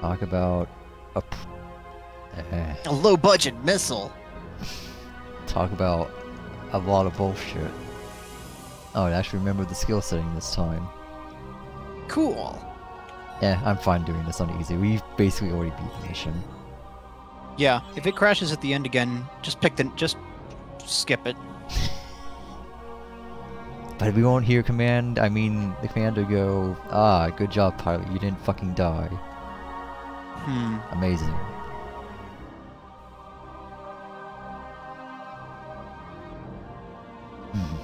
Talk about a. A low budget missile. talk about a lot of bullshit. Oh, I actually remember the skill setting this time. Cool. Yeah, I'm fine doing this on easy. We've basically already beat the mission. Yeah, if it crashes at the end again, just pick the just skip it. But we won't hear command. I mean, the commander go, "Ah, good job, pilot. You didn't fucking die. Hmm. Amazing." Hmm.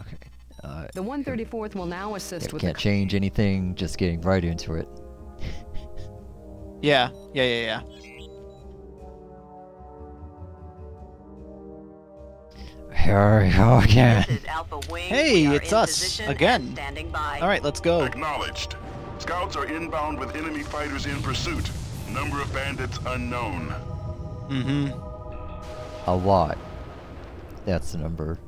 Okay. Uh, The 134th will now assist we with can't the change anything. Just getting right into it. Yeah, yeah, yeah, yeah. Here we go again. This is Alpha Wing. Hey, it's us, again. and Standing by. All right, let's go. Acknowledged. Scouts are inbound with enemy fighters in pursuit. Number of bandits unknown. Mm-hmm. A lot. That's the number.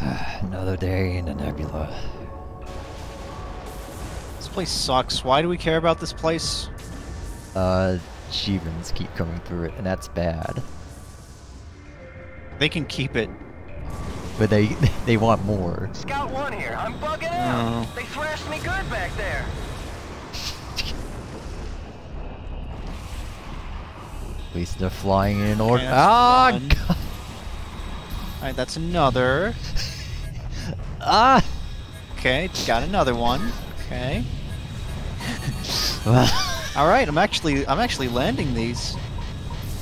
Another day in the nebula. This place sucks. Why do we care about this place? Uh, Shivans keep coming through it, and that's bad. They can keep it. But they they want more. Scout 1 here. I'm bugging out. Oh. They thrashed me good back there. At least they're flying in order. that's ah, one. All right, that's another. ah. Okay, got another one. Okay. All right, I'm actually I'm actually landing these.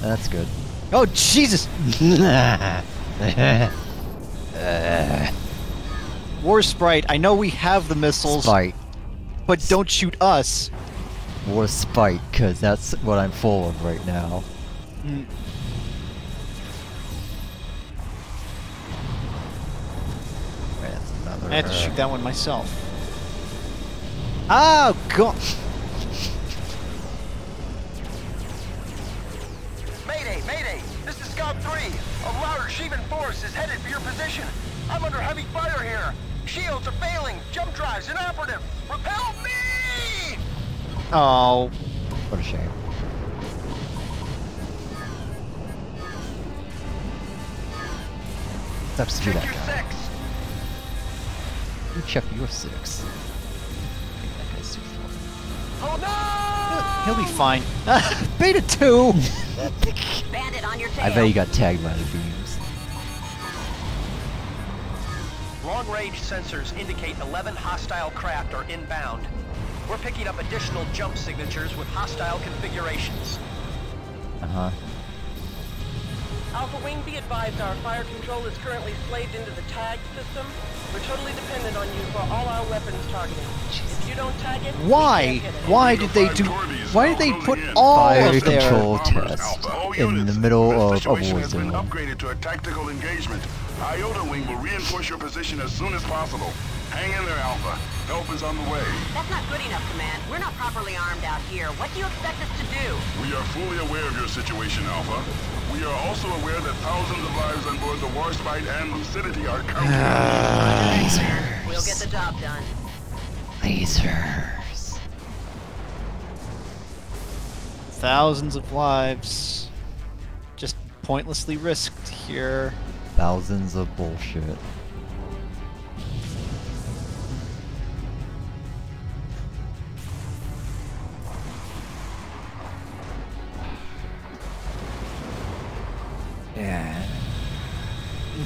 that's good. Oh Jesus! War Sprite. I know we have the missiles, Spite. but don't shoot us. War spite, because that's what I'm full of right now. Mm. Another. I had to shoot that one myself. Oh God! Mayday. This is Scout 3. A large Shivan force is headed for your position. I'm under heavy fire here. Shields are failing. Jump drives inoperative. Repel me! Oh, What a shame. Steps to Check that your guy. six. You check your six. That guy's too slow. Oh no! He'll be fine. Beta two. Bandit on your tail. I bet you got tagged by the beams. Long-range sensors indicate 11 hostile craft are inbound. We're picking up additional jump signatures with hostile configurations. Uh huh. Alpha Wing, be advised our fire control is currently slaved into the tag system. We're totally dependent on you for all our weapons targeting. If you don't tag it, we Why? can't hit it. Why did they do? Why did they put all Fire of their? control Bombers, test in the middle of a war zone. upgraded to a tactical engagement. Iota Wing will reinforce your position as soon as possible. Hang in there, Alpha. Help is on the way. That's not good enough, Command. We're not properly armed out here. What do you expect us to do? We are fully aware of your situation, Alpha. We are also aware that thousands of lives on board the Warspite and Lucidity are counting. Lasers. Ah, we'll get the job done. Lasers. Thousands of lives, just pointlessly risked here. Thousands of bullshit.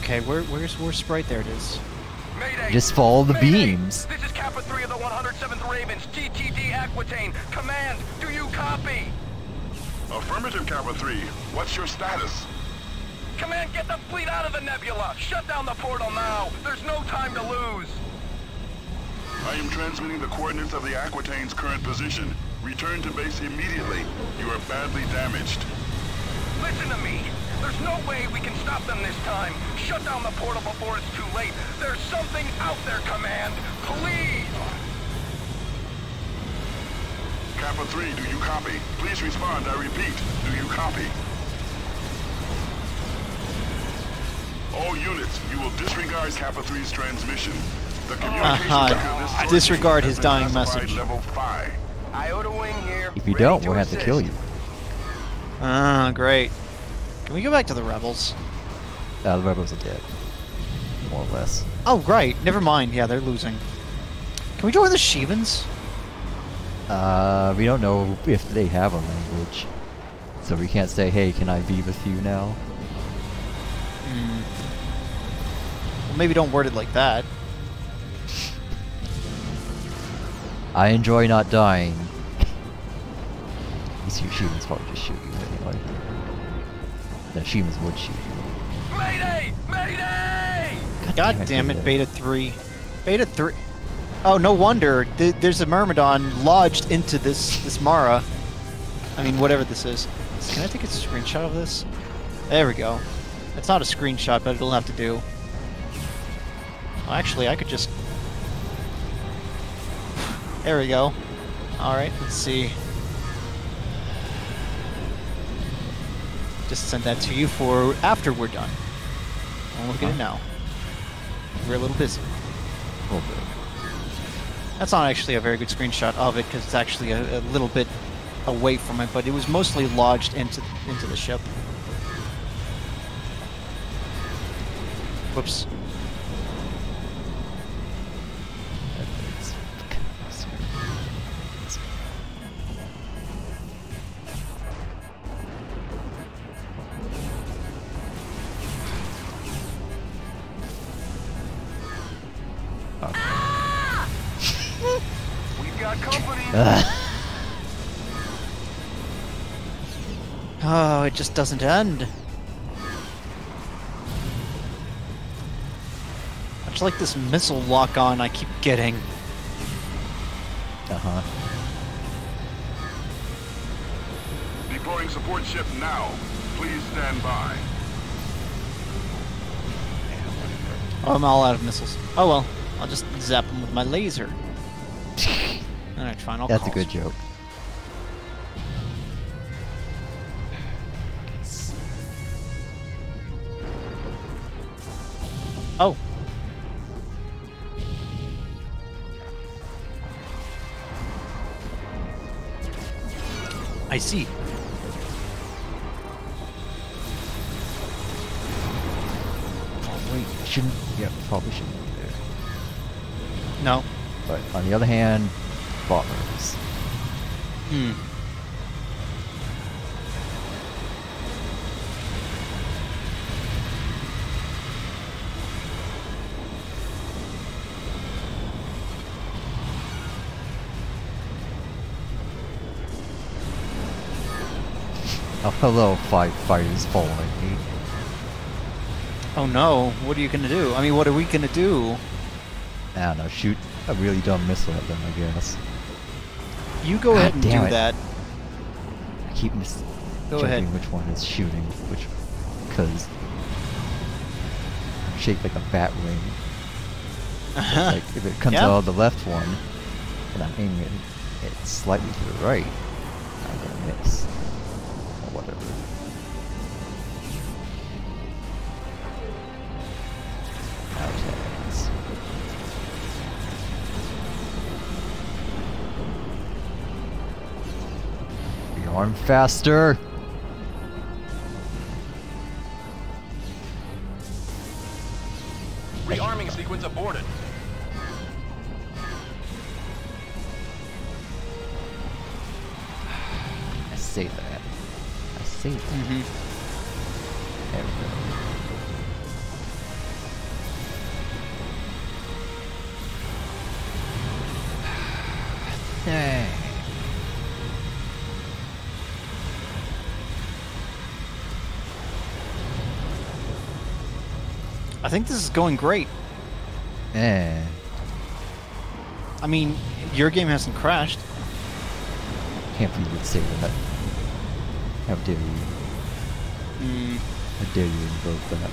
Okay, where, where's War Sprite? There it is. Mayday! Just follow the Mayday! beams. This is Kappa 3 of the 107th Ravens, GTD Aquitaine. Command, do you copy? Affirmative, Kappa 3. What's your status? Command, get the fleet out of the nebula! Shut down the portal now! There's no time to lose! I am transmitting the coordinates of the Aquitaine's current position. Return to base immediately. You are badly damaged. Listen to me! There's no way we can stop them this time! Shut down the portal before it's too late! There's something out there, Command! Please! Kappa 3, do you copy? Please respond, I repeat, do you copy? All units, you will disregard Kappa 3's transmission. The communication Uh-huh. record of this sword Disregard his dying message. Level 5. Iota Wing here. If you ready don't, we'll have to kill you. Ah, great. Can we go back to the rebels? Uh, the rebels are dead. More or less. Oh, right. Never mind. Yeah, they're losing. Can we join the Shivans? Uh, we don't know if they have a language. So we can't say, hey, can I be with you now? Well, maybe don't word it like that. I enjoy not dying. These humans probably just shoot you anyway. The humans would shoot you. Mayday! Mayday! God damn it, Beta 3. Beta 3. Oh, no wonder. Th- there's a Myrmidon lodged into this, this Mara. I mean, whatever this is. Can I take a screenshot of this? There we go. It's not a screenshot, but it'll have to do. Well, actually, I could just... There we go. Alright, let's see. Just send that to you for after we're done. Don't look at it uh-huh. now. We're a little busy. A little bit. That's not actually a very good screenshot of it because it's actually a, a little bit away from it, but it was mostly lodged into into the ship. Whoops. Doesn't end. Much like this missile lock on I keep getting. Uh-huh. Deploying support ship now. Please stand by. Oh, I'm all out of missiles. Oh well, I'll just zap them with my laser. Alright, fine, I'll That's a good joke. Oh. I see. Oh, wait, shouldn't... Yeah, probably shouldn't be there. No. But on the other hand, bombers. Hmm. Oh, hello, five fighters following me. Oh no, what are you gonna do? I mean, what are we gonna do? I don't know, shoot a really dumb missile at them, I guess. You go God ahead and do it. that. I keep mis- Go ahead. which one is shooting, which... Because... I'm Shaped like a bat wing. Uh-huh. like, if it comes Yeah. out of the left one, and I'm aiming it, it slightly to the right, I'm gonna miss. Whatever. Faster! I think this is going great. Eh. I mean, your game hasn't crashed. Can't believe you'd say that. How dare you? Mm. How dare you invoke that?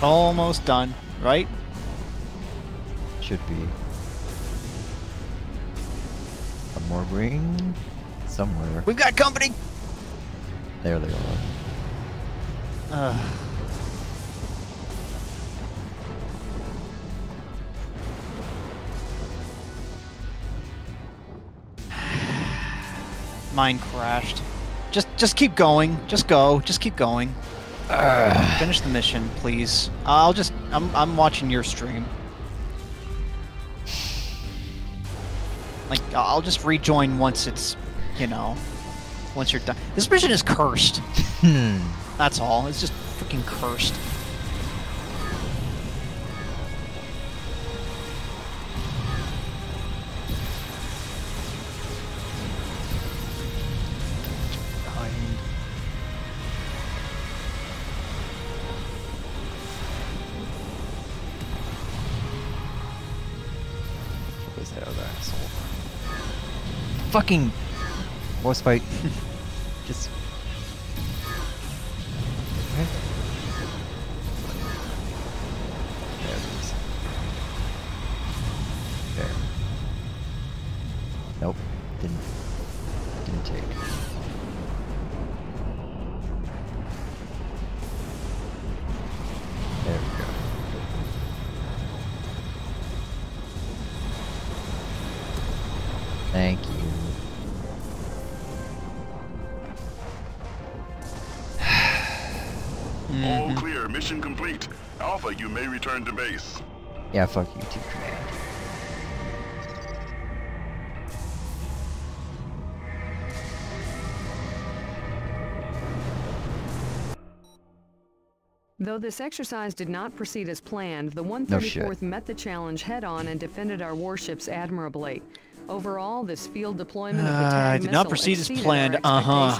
Almost done, right? Should be. One more ring. Somewhere. We've got company. There they are. Ugh. Mine crashed. Just, just keep going. Just go. Just keep going. Finish the mission, please. I'll just. I'm. I'm watching your stream. I'll just rejoin once it's, you know, once you're done. This mission is cursed. Hmm. That's all. It's just freaking cursed. Fucking boss fight. may return to base. Yeah, fuck you too, Command. Though this exercise did not proceed as planned, the shit. 134th met the challenge head on and defended our warships admirably. Overall, this field deployment of the Uh, did not proceed as planned, uh-huh.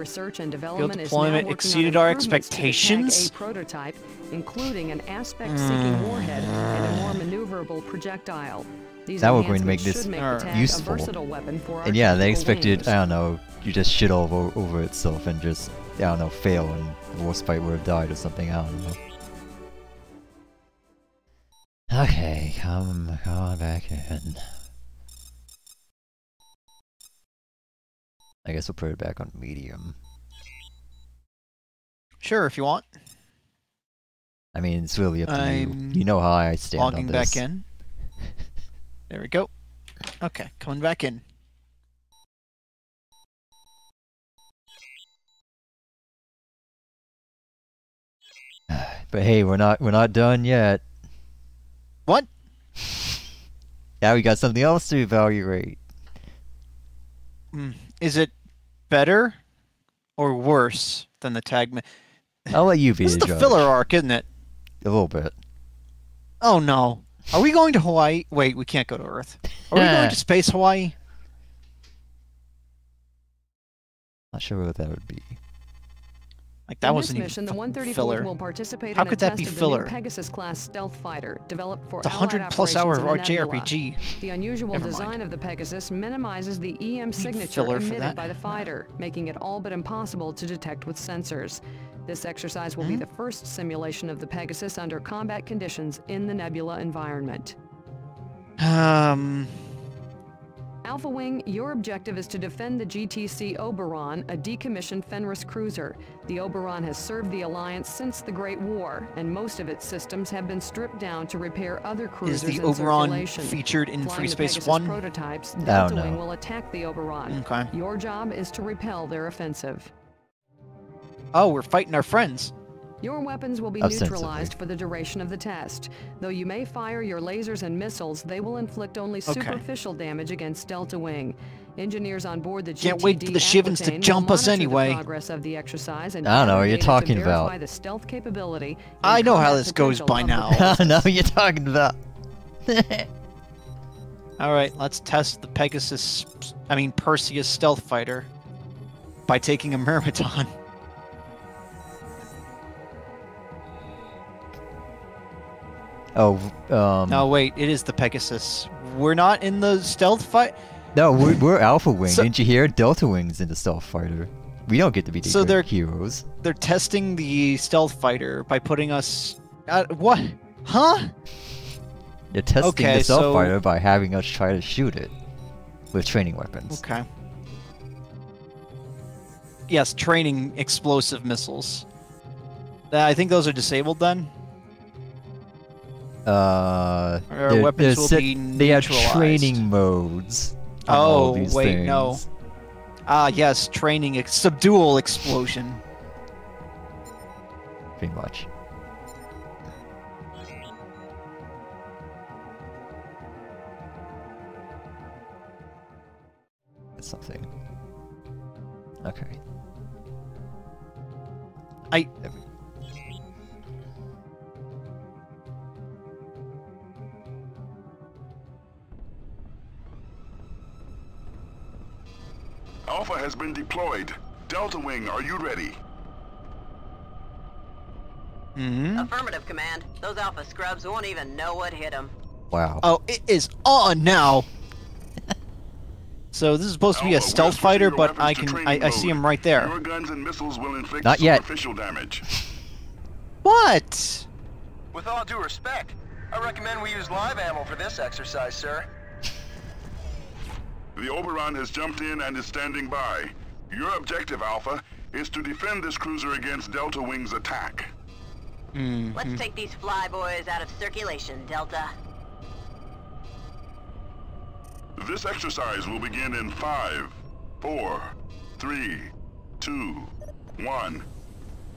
Research and development now deployment exceeded our improvements to the expectations? TAG-A prototype, including an aspect-seeking hmm. warhead and a more maneuverable projectile. These Now we're going to make this make useful. weapon for And yeah, they expected, wings. I don't know, you just shit all over, over itself and just, I don't know, fail and the worst fight would have died or something, I don't know. Okay, come, come on back in. I guess we'll put it back on medium. Sure, if you want. I mean, it's really up to I'm you. You know how I stand Logging on this. back in. There we go. Okay, coming back in. But hey, we're not we're not done yet. What? Now we got something else to evaluate. Mm, Is it better or worse than the tag? Mi- I'll let you be this is the the judge. filler arc, isn't it? A little bit. Oh no. Are we going to Hawaii? Wait, we can't go to Earth. Are we going to space Hawaii? Not sure what that would be. Like that wasn't mission, the even 134th filler. will participate How in a could that test be the filler? Pegasus-class stealth fighter developed for It's Allied hundred plus hour the. JRPG. The unusual Never design mind. of the Pegasus minimizes the EM signature emitted by the fighter, making it all but impossible to detect with sensors. This exercise will be Hmm? the first simulation of the Pegasus under combat conditions in the nebula environment. Um. Alpha Wing, your objective is to defend the GTC Oberon, a decommissioned Fenris cruiser. The Oberon has served the Alliance since the Great War, and most of its systems have been stripped down to repair other cruisers Is the Oberon featured in Flying Free Space Pegasus One? prototypes, don't Delta know. Wing will attack the Oberon. Okay. Your job is to repel their offensive. Oh, we're fighting our friends. Your weapons will be neutralized for the duration of the test. Though you may fire your lasers and missiles, they will inflict only Okay. superficial damage against Delta Wing. Engineers on board the Can't wait for the Shivans to jump us the anyway. progress of the exercise and I don't know what you're talking about. the stealth capability. I know how this goes by now. I know what you're talking about. All right, let's test the Pegasus. I mean Perseus stealth fighter by taking a Myrmidon. oh, um, No, wait, it is the Pegasus. We're not in the stealth fight. no, we're, we're Alpha Wing. So- Didn't you hear? Delta Wing's in the stealth fighter. We don't get to be the So they're- heroes. They're testing the stealth fighter by putting us Uh, what? Huh? They're testing Okay, the stealth so- fighter by having us try to shoot it with training weapons. Okay. Yes, training explosive missiles. I think those are disabled then. Uh, Our they're- weapons they're will set- be They have training modes. Oh, wait, no. Ah, yes, training ex- subdual explosion. Pretty much. Something. Okay. I- Alpha has been deployed. Delta Wing, are you ready? hmm Affirmative, Command. Those Alpha scrubs won't even know what hit them. Wow. Oh, it is on now. so this is supposed to be a Alpha, stealth fighter, but I can I, I see him right there. Your guns and missiles will inflict Not yet. superficial damage. What? With all due respect, I recommend we use live ammo for this exercise, sir. The Oberon has jumped in and is standing by. Your objective, Alpha, is to defend this cruiser against Delta Wing's attack. Mm. Let's take these flyboys out of circulation, Delta. This exercise will begin in five, four, three, two, one.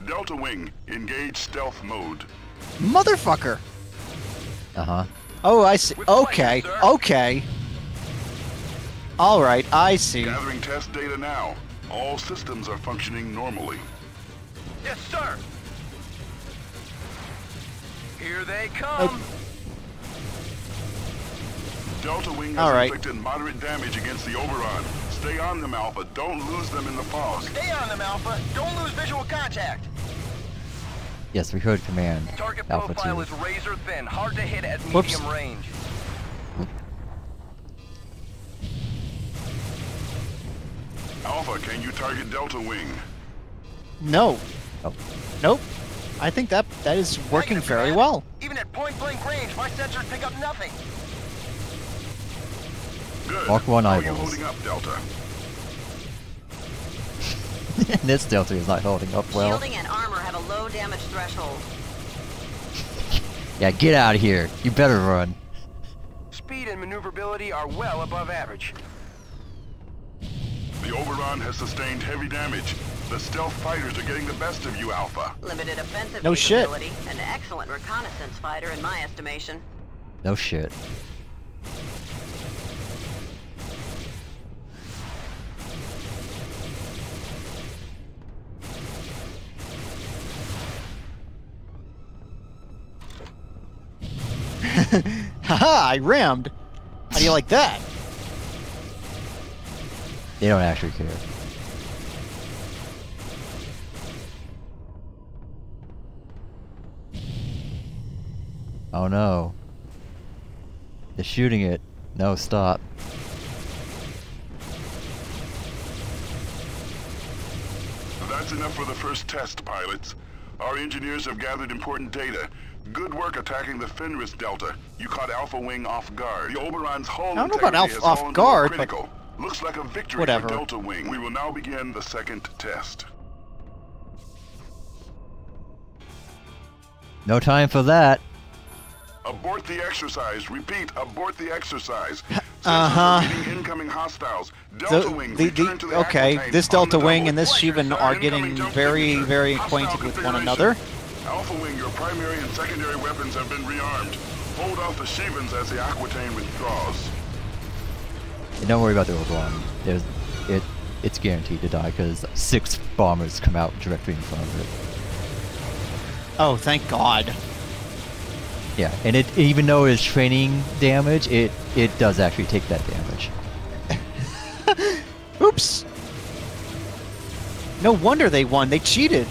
Delta Wing, engage stealth mode. Motherfucker. Uh huh. Oh, I see. With Okay, okay. All right, I see. Gathering test data now. All systems are functioning normally. Yes, sir. Here they come. Oh. Delta Wing has All right. inflicted moderate damage against the Oberon. Stay on them, Alpha. Don't lose them in the fog. Stay on them, Alpha. Don't lose visual contact. Yes, we heard command. Target Alpha profile 2. is razor thin, hard to hit at Whoops. medium range. Alpha, can you target Delta Wing? No. Oh. Nope. I think that that is working Negative, very Command. well. Even at point blank range, my sensors pick up nothing. Good. Mark one How are you eyeballs. holding up, Delta? this Delta is not holding up well. Shielding and armor have a low damage threshold. Yeah, get out of here. You better run. Speed and maneuverability are well above average. The Oberon has sustained heavy damage. The stealth fighters are getting the best of you, Alpha. Limited offensive No shit. capability. An excellent reconnaissance fighter in my estimation. No shit. Haha, I rammed. How do you like that? They don't actually care. Oh no. They're shooting it. No, stop. That's enough for the first test, pilots. Our engineers have gathered important data. Good work attacking the Fenris Delta. You caught Alpha Wing off guard. The Oberon's hull I don't know about integrity off- has off guard, but- critical. Looks like a victory Whatever. for Delta Wing. We will now begin the second test. No time for that. Abort the exercise. Repeat, abort the exercise. Uh-huh. incoming hostiles. Delta The, Wing, the, the, the okay, this Delta Wing and this Shivan are getting very, very acquainted with one another. Alpha Wing, your primary and secondary weapons have been rearmed. Hold off the Shivans as the Aquitaine withdraws. And don't worry about the Oberon. There's, it, it's guaranteed to die because six bombers come out directly in front of it. Oh, thank God. Yeah, and it even though it's training damage, it it does actually take that damage. Oops. No wonder they won. They cheated.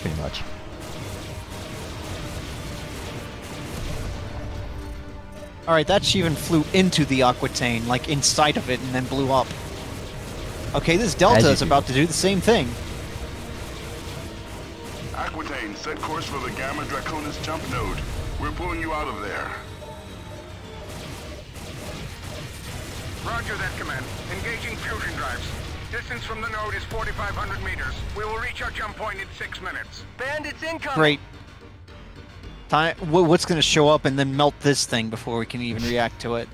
Pretty much. All right, that Shivan flew into the Aquitaine, like inside of it, and then blew up. Okay, this Delta is do. about to do the same thing. Aquitaine, set course for the Gamma Draconis jump node. We're pulling you out of there. Roger that, Command. Engaging fusion drives. Distance from the node is 4,500 meters. We will reach our jump point in six minutes. Bandits incoming! Great. Time. What's going to show up and then melt this thing before we can even react to it?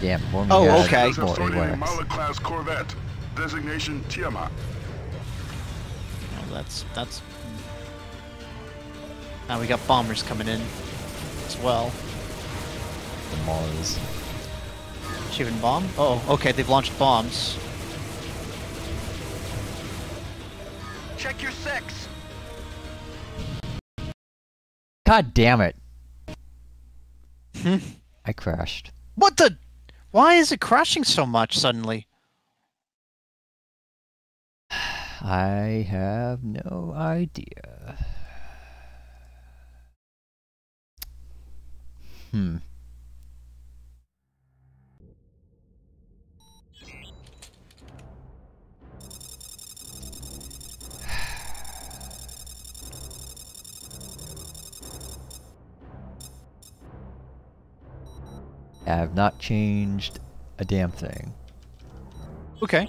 Yeah, more Oh, Miads, okay. More sorted a AWACS. Moloch-class corvette. Designation Tiamat. Oh, that's that's. Now we got bombers coming in as well. The Mars. Shooting bomb? Oh, okay. They've launched bombs. Check your six! God damn it! Hmm. I crashed. What the? Why is it crashing so much suddenly? I have no idea. Hmm. Have not changed a damn thing. Okay.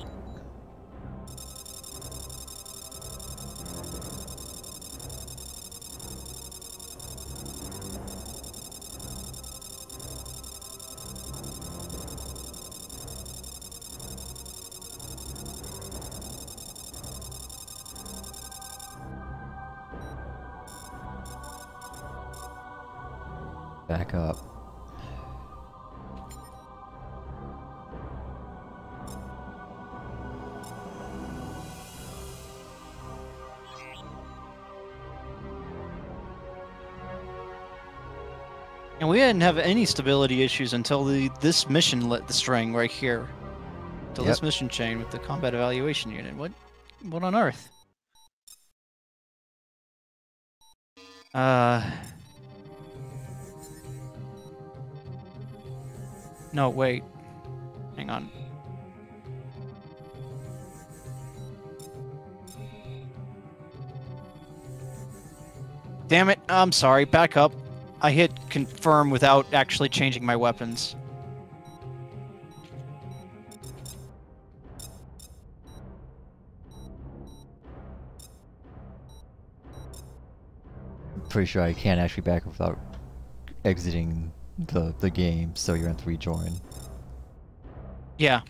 Have any stability issues until the this mission lit the string right here. Until this mission chain with the combat evaluation unit. What what on earth? Uh No, wait. Hang on. Damn it. I'm sorry. Back up. I hit confirm without actually changing my weapons. Pretty sure I can't actually back without exiting the the game, so you're going to rejoin. Yeah.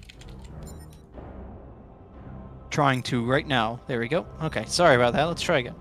Trying to right now. There we go. Okay, sorry about that. Let's try again.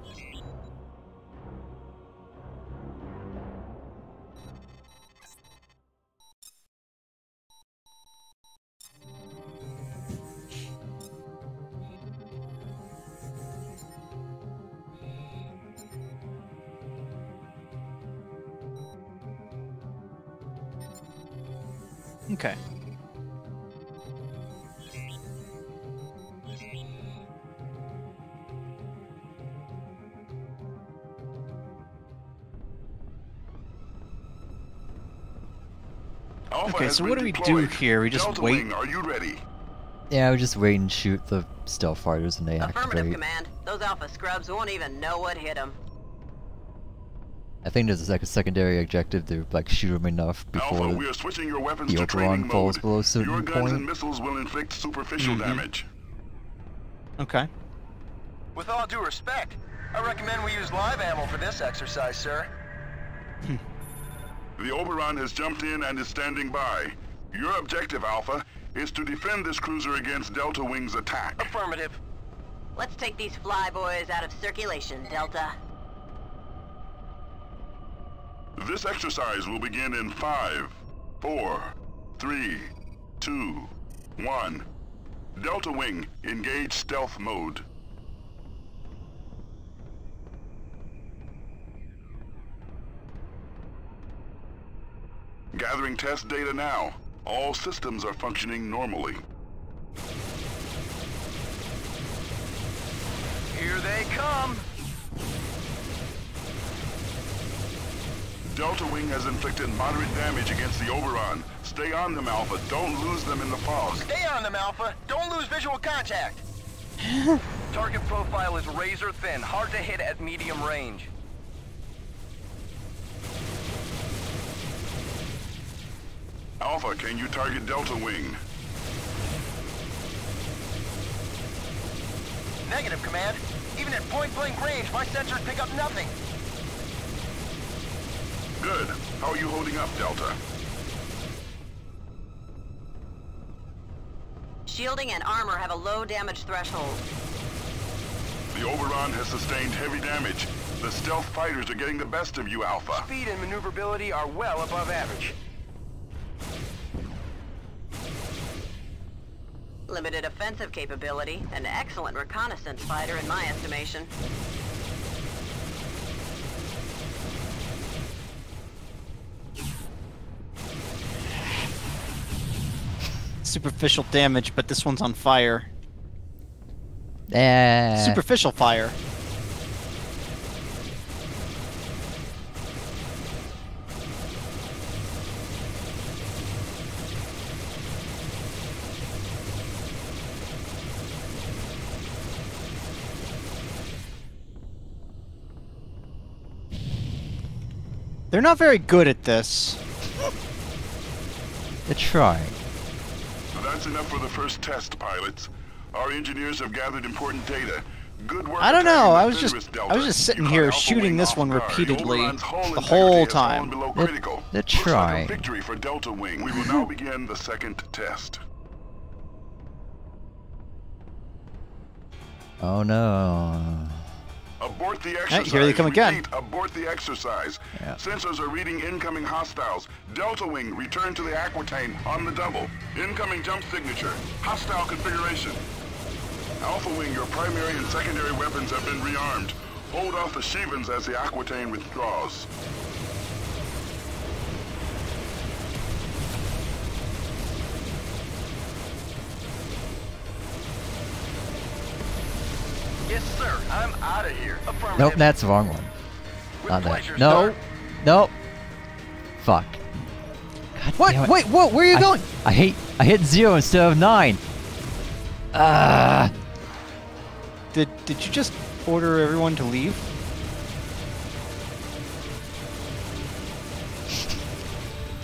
So what do we do here? We just Delta wait? Wing, are you ready? Yeah, I would just wait and shoot the stealth fighters and they Affirmative, activate. Command. Those Alpha scrubs won't even know what hit them. I think there's like a secondary objective to like shoot them enough before Alpha, we are switching your weapons the to Oberon falls mode. below a certain your guns point. and missiles will inflict superficial Mhm. damage. Okay. With all due respect, I recommend we use live ammo for this exercise, sir. The Oberon has jumped in and is standing by. Your objective, Alpha, is to defend this cruiser against Delta Wing's attack. Affirmative. Let's take these flyboys out of circulation, Delta. This exercise will begin in five, four, three, two, one. Delta Wing, engage stealth mode. Gathering test data now. All systems are functioning normally. Here they come. Delta Delta Wing has inflicted moderate damage against the Oberon. Stay on them, Alpha. Don't lose them in the fog. Stay on them, Alpha. Don't lose visual contact. Target profile is razor thin, hard to hit at medium range. Alpha, can you target Delta Wing? Negative, Command. Even at point-blank range, my sensors pick up nothing. Good. How are you holding up, Delta? Shielding and armor have a low damage threshold. The Oberon has sustained heavy damage. The stealth fighters are getting the best of you, Alpha. Speed and maneuverability are well above average. Limited offensive capability, an excellent reconnaissance fighter in my estimation. Superficial damage, but this one's on fire. Eh. Superficial fire. They're not very good at this. They're trying. That's enough for the first test, pilots. Our engineers have gathered important data. Good work. I don't know. I was just Fenris I was just sitting here shooting this one guard. repeatedly the whole time. They're- they're Looks like trying. victory for Delta Wing. We will now begin the second test. Oh no. Abort the exercise. here they come again. Repeat, abort the exercise. Yeah. Sensors are reading incoming hostiles. Delta Wing, return to the Aquitaine on the double. Incoming jump signature. Hostile configuration. Alpha Wing, your primary and secondary weapons have been rearmed. Hold off the Shivans as the Aquitaine withdraws. Yes, sir. I'm out of here. Nope, that's the wrong one. With Not that. pleasure, No. sir. Nope. Fuck. God What? damn it. Wait, what? Where are you I, going? I hate. I hit zero instead of nine. Ah. Did Did you just order everyone to leave?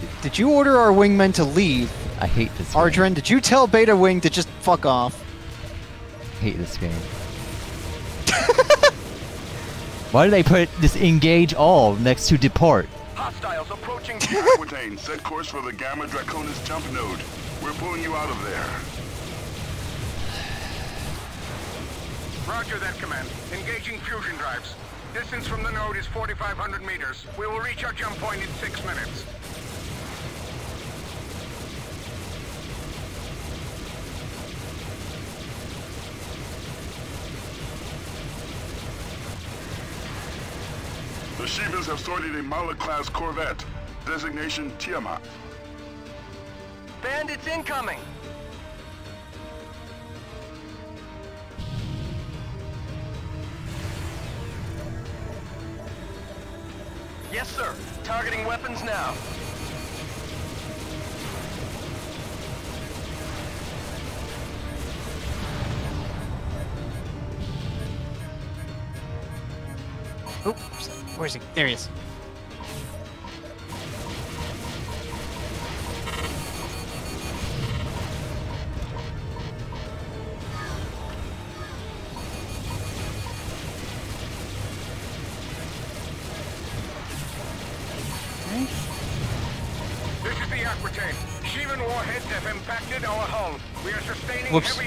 Did- Did you order our wingmen to leave? I hate this. Game. Ardryn, did you tell Beta Wing to just fuck off? hate this game. Why do they put this engage all next to depart? Hostiles approaching. Aquitaine, set course for the Gamma Draconis jump node. We're pulling you out of there. Roger that command. Engaging fusion drives. Distance from the node is 4,500 meters. We will reach our jump point in six minutes. Shivans have sorted a Moloch-class corvette. Designation Tiamat. Bandits incoming. Yes, sir. Targeting weapons now. Oops. Where's he? There he is. This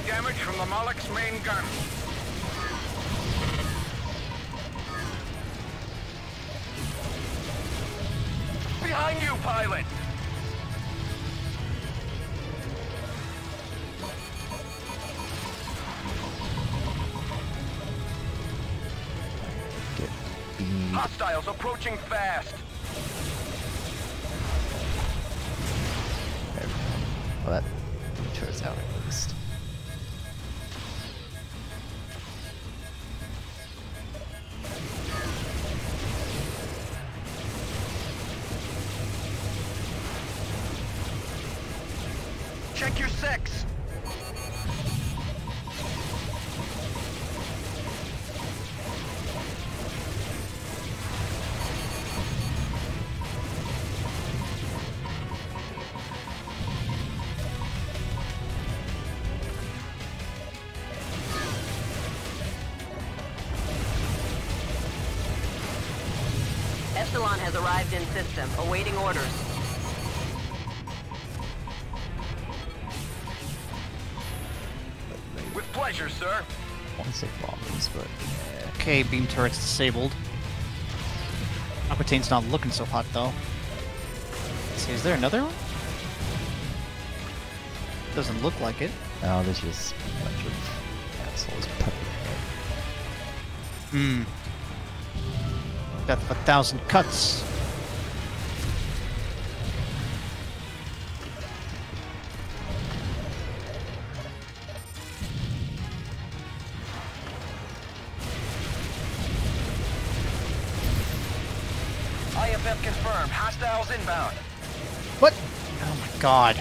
Hostiles approaching fast. Well, that turns out beam turret's disabled. Aquitaine's not looking so hot though. Let's see, is there another one? Doesn't look like it. now there's just a bunch of assholes Hmm. Death of a thousand cuts. God.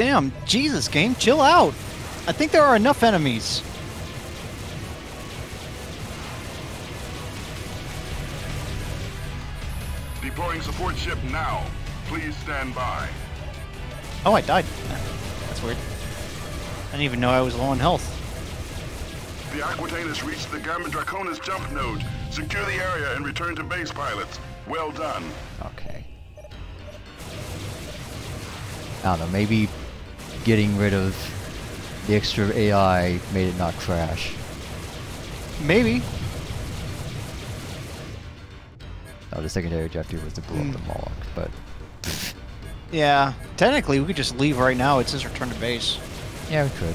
Damn, Jesus game, chill out. I think there are enough enemies. Deploying support ship now. Please stand by. Oh, I died. That's weird. I didn't even know I was low on health. The Aquitaine has reached the Gamma Draconis jump node. Secure the area and return to base, pilots. Well done. Okay. I don't know, maybe getting rid of the extra AI made it not crash. Maybe. Oh, the secondary objective was to blow up the Moloch, but Yeah, technically we could just leave right now. It says return to base. yeah, we could.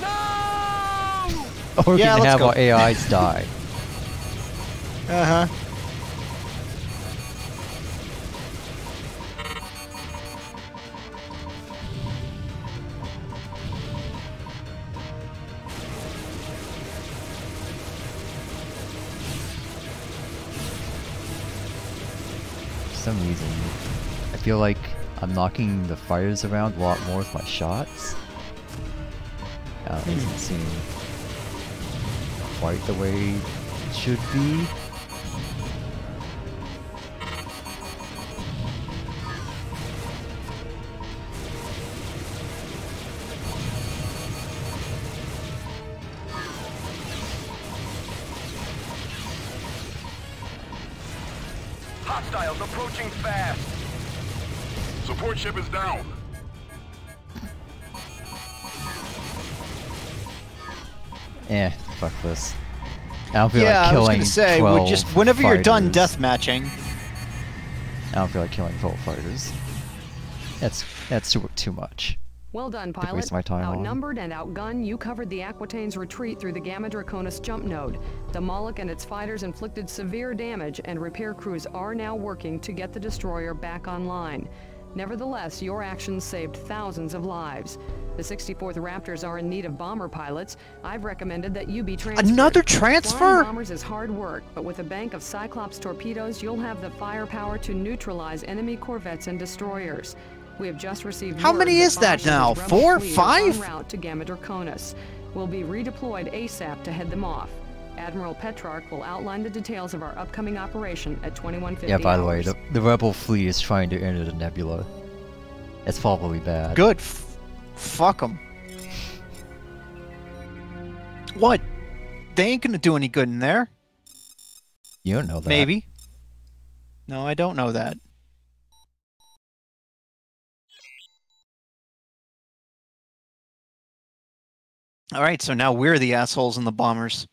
No! Or we Yeah, can let's have go. our AIs die. Uh feel like I'm knocking the fighters around a lot more with my shots. Uh, doesn't seem quite the way it should be. Support ship is down. Eh, fuck this. I don't feel Yeah, like I was gonna say, we 12 just whenever you're done fighters. death matching. I don't feel like killing 12 fighters. That's that's too, too much. Well done, Could pilot. waste my time on. Outnumbered and outgunned, you covered the Aquitaine's retreat through the Gamma Draconis jump node. The Moloch and its fighters inflicted severe damage, and repair crews are now working to get the destroyer back online. Nevertheless, your actions saved thousands of lives. The 64th Raptors are in need of bomber pilots. I've recommended that you be transferred. Another Flying transfer? bombers is hard work, but with a bank of Cyclops torpedoes, you'll have the firepower to neutralize enemy corvettes and destroyers. We have just received How many is that Bosch and his now? Four? Five? Route to Gamma Draconis. Will be redeployed ASAP to head them off. Admiral Petrarch will outline the details of our upcoming operation at 2150 Yeah, by the way, the, the rebel fleet is trying to enter the nebula. It's probably bad. Good. F- fuck them. What? They ain't gonna do any good in there. You don't know that. Maybe. No, I don't know that. All right, so now we're the assholes and the bombers.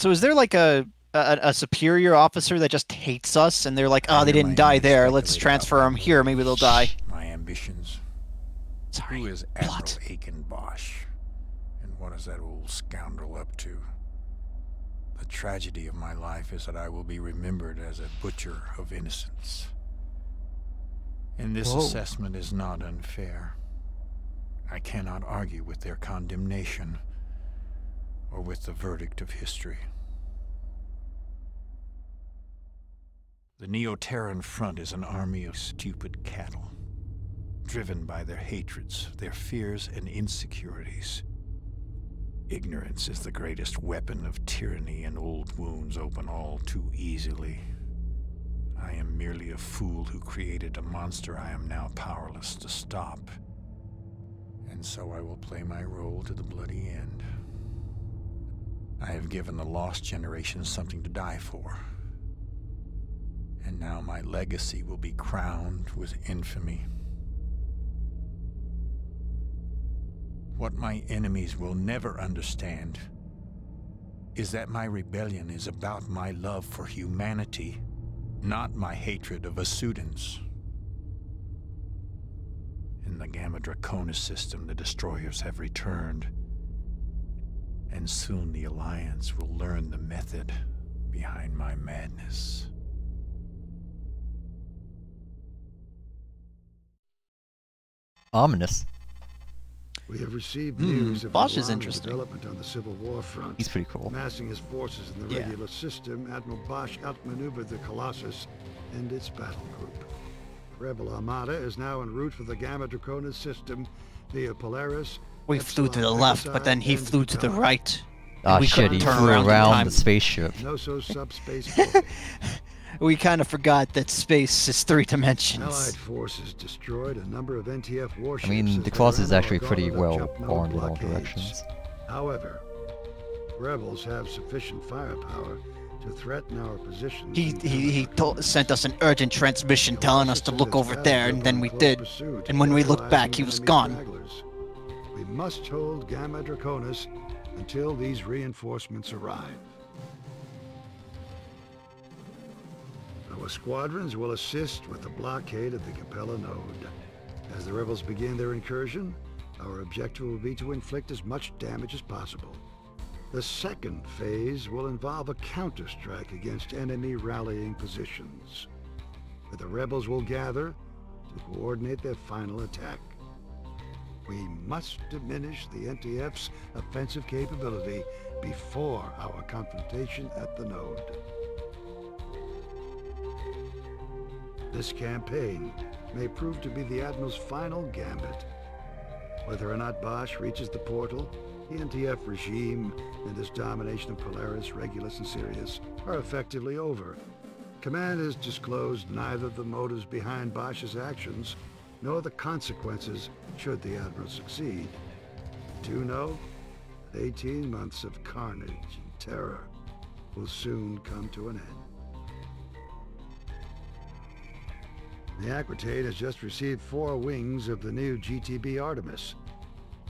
So is there like a, a a superior officer that just hates us, and they're like, oh, they didn't die there. Let's transfer them here. Maybe they'll die. My ambitions. Sorry. Who is Admiral Aken Bosch? And what is that old scoundrel up to? The tragedy of my life is that I will be remembered as a butcher of innocence. And this Whoa. assessment is not unfair. I cannot argue with their condemnation or with the verdict of history. The Neo-Terran Front is an army of stupid cattle, driven by their hatreds, their fears and insecurities. Ignorance is the greatest weapon of tyranny, and old wounds open all too easily. I am merely a fool who created a monster I am now powerless to stop. And so I will play my role to the bloody end. I have given the lost generation something to die for. And now my legacy will be crowned with infamy. What my enemies will never understand is that my rebellion is about my love for humanity, not my hatred of Vasudans. In the Gamma Draconis system, the destroyers have returned. And soon the Alliance will learn the method behind my madness. Ominous. We have received Hmm, news of Bosch an is interesting. development on the Civil War front. He's pretty cool. Massing his forces in the Yeah. Regulus system, Admiral Bosch outmaneuvered the Colossus and its battle group. Rebel Armada is now en route for the Gamma Draconis system via Polaris. We flew to the left, but then he flew to the right. Ah we shit, he turn flew around around the spaceship. Noso subspace We kind of forgot that space is three dimensions. Allied forces destroyed a number of NTF I mean, the their Colossus is actually pretty well jumped armed in all directions. However, rebels have sufficient firepower to threaten our positions. He he he told, sent us an urgent transmission telling us to look over there, and then we did. And when we looked back, he was gone. We must hold Gamma Draconis until these reinforcements arrive. Our squadrons will assist with the blockade of the Capella node. As the rebels begin their incursion, our objective will be to inflict as much damage as possible. The second phase will involve a counterstrike against enemy rallying positions, where the rebels will gather to coordinate their final attack. We must diminish the NTF's offensive capability before our confrontation at the node. This campaign may prove to be the Admiral's final gambit. Whether or not Bosch reaches the portal, the NTF regime and its domination of Polaris, Regulus, and Sirius are effectively over. Command has disclosed neither the motives behind Bosch's actions nor the consequences should the Admiral succeed. Do know that 18 months of carnage and terror will soon come to an end. The Aquitaine has just received four wings of the new GTB Artemis,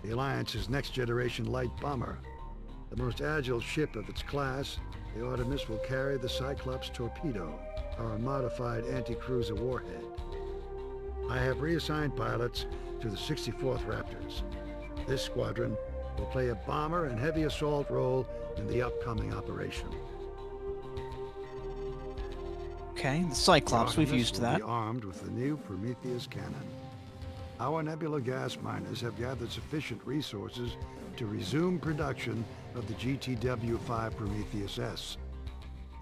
the Alliance's next-generation light bomber. The most agile ship of its class, the Artemis will carry the Cyclops Torpedo, our modified anti-cruiser warhead. I have reassigned pilots to the 64th Raptors. This squadron will play a bomber and heavy assault role in the upcoming operation. Okay, the Cyclops, we've used that. Be armed with the new Prometheus cannon. Our Nebula gas miners have gathered sufficient resources to resume production of the GTW-5 Prometheus S.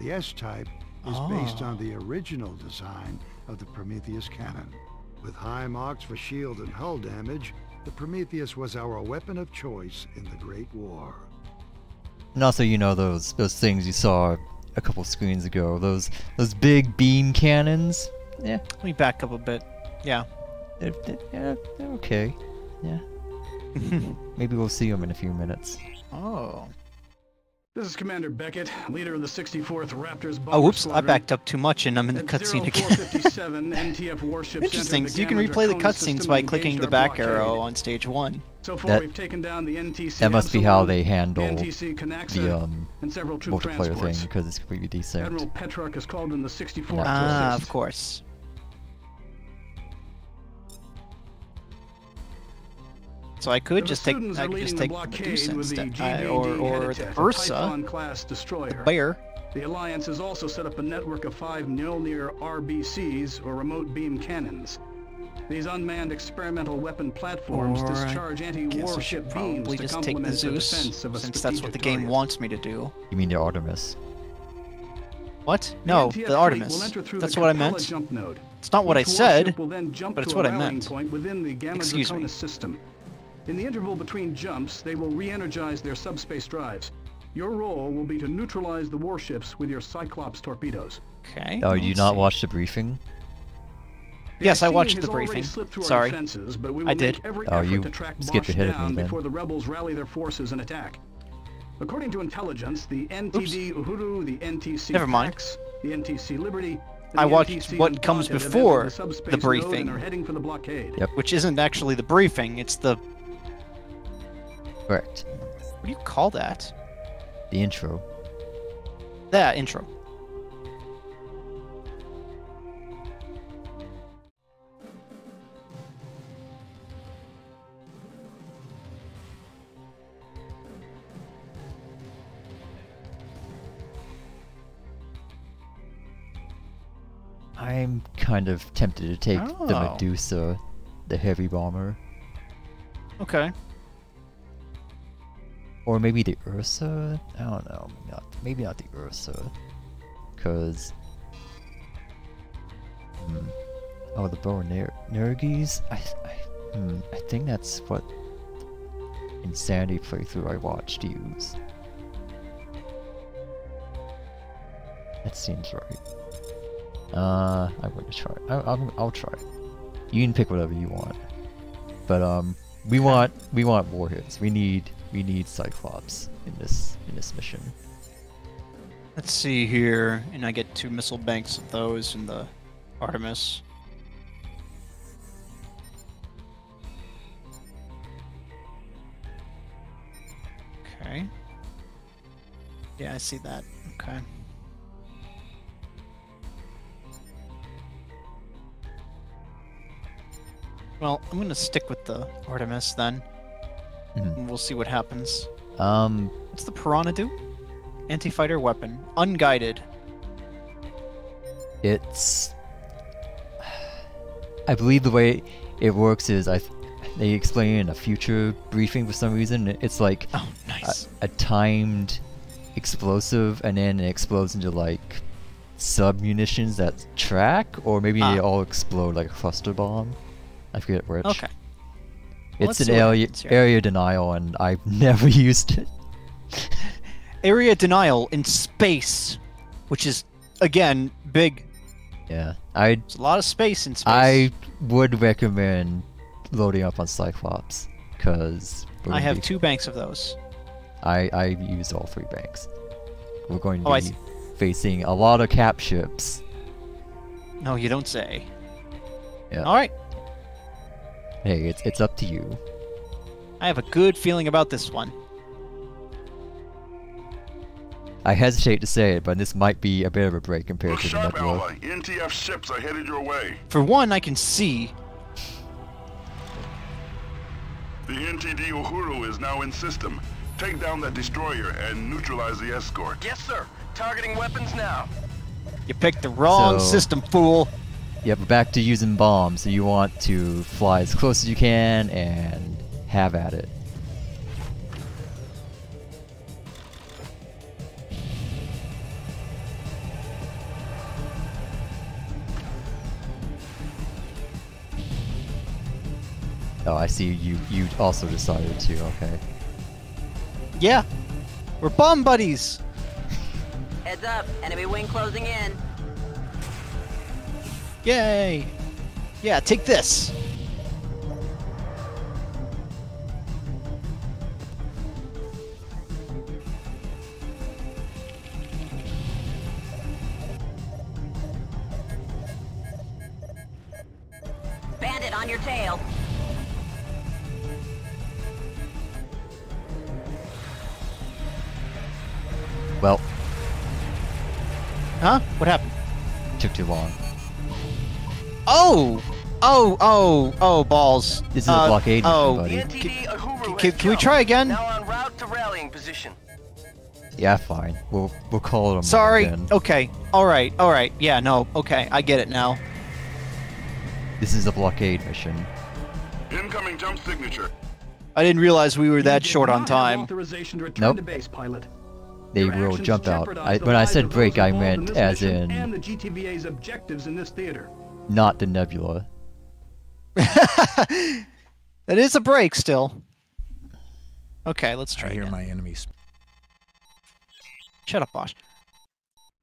The S-type is ah. based on the original design of the Prometheus cannon. With high marks for shield and hull damage, the Prometheus was our weapon of choice in the Great War. And also, you know those those things you saw a couple screens ago. Those those big beam cannons. Yeah, Let me back up a bit. Yeah. they're, they're, yeah, they're okay. Yeah. Maybe we'll see them in a few minutes. Oh. This is Commander Beckett, leader of the 64th Raptors bomber Oh, whoops! I backed up too much, and I'm in the cutscene again. NTF warships Interesting. So you can replay the cutscenes by clicking the back blockade. arrow on stage one. So far, That- we've taken down the NTC That must be how they handle NTC Canaxa, the um and several troop multiplayer thing because it's completely decent. Admiral Petrarch has called in the 64th Ah, of course. So I could just take Vasudans I could just take blockade Medusa instead, I- GBD or or the Heditet, a Ursa, Python-class destroyer. Bear. The Alliance has also set up a network of five Mjolnir RBCs, or remote beam cannons. These unmanned experimental weapon platforms Or I discharge Guess I anti-warship should beams probably to just take the complement the Zeus, defense of a since that's what the game target. wants me to do. You mean the Artemis? What? No, NTF the Artemis. will enter through That's the what I meant. Jump node. It's not what I said, warship will then jump but it's what I meant. point within the Excuse me. System. In the interval between jumps, they will re-energize their subspace drives. Your role will be to neutralize the warships with your Cyclops torpedoes. Okay. Oh, you let's not see. watch the briefing? Yes, I watched the briefing. slipped through our Sorry. defenses, but we I did. make every Oh, you to track skipped Bosch ahead of me then. before the rebels rally their forces and attack. According to intelligence, the NTD Uhuru, the NTC Never mind. Pax, the NTC Liberty, and I watched NTC what comes before entered subspace the briefing. are heading for the blockade. Yep. Which isn't actually the briefing, it's the Correct. what do you call that? The intro. That intro. I'm kind of tempted to take the Oh. Medusa, the heavy bomber, Okay. Or maybe the Ursa. I don't know. Maybe not, maybe not the Ursa, because. Hmm. Oh, the bow Nergis. I, I, hmm, I think that's what Insanity playthrough I watched use. That seems right. Uh, I'm going to try. I, I'll, I'll try. You can pick whatever you want. But um, we want we want warheads. We need we need Cyclops in this in this mission. Let's see here, and I get two missile banks of those in the Artemis. Okay. Yeah, I see that. Okay. Well, I'm gonna stick with the Artemis then. Mhm. We'll see what happens. Um, What's the Piranha do? Anti-fighter weapon. Unguided. it's I believe the way it works is I they explain in a future briefing for some reason. It's like Oh, a, nice. a timed explosive, and then it explodes into like sub munitions that track, or maybe they Ah. all explode like a cluster bomb. I forget which. Okay. Well, It's an area area denial, and I've never used it. Area denial in space, which is again big. Yeah, I There's a lot of space in space. I would recommend loading up on Cyclops because I have two banks of those. I I used all three banks. We're going to Oh, be facing a lot of cap ships. No, you don't say. Yeah. All right. Hey, it's it's up to you. I have a good feeling about this one. I hesitate to say it, but this might be a bit of a break compared Look to the sharp, Nebula. Alpha. NTF ships are headed your way. For one, I can see. The NTD Uhuru is now in system. Take down that destroyer and neutralize the escort. Yes, sir. Targeting weapons now. You picked the wrong So- system, fool. Yep, back to using bombs. So you want to fly as close as you can and have at it. Oh, I see. You you also decided to. Okay. Yeah. We're bomb buddies. Heads up, enemy wing closing in. Yay! Yeah, take this! Bandit on your tail. Well. Huh? What happened? Took too long. Oh! Oh, oh, oh, balls. This is a Uh, blockade mission, Oh, buddy. NTD can- can we try again? Now en route to rallying position. Yeah, fine. We'll we'll call it a sorry. Again. Okay. All right. All right. Yeah. No. Okay. I get it now. This is a blockade mission. Incoming jump signature. I didn't realize we were that short on time. Authorization to return Nope. to base, pilot. They Your will jump out. I, when I said break, I involved in meant as in and the GTVA's objectives in this theater. Not the nebula. that is a break still. Okay. Let's try I hear again. my enemies. Shut up, Bosch.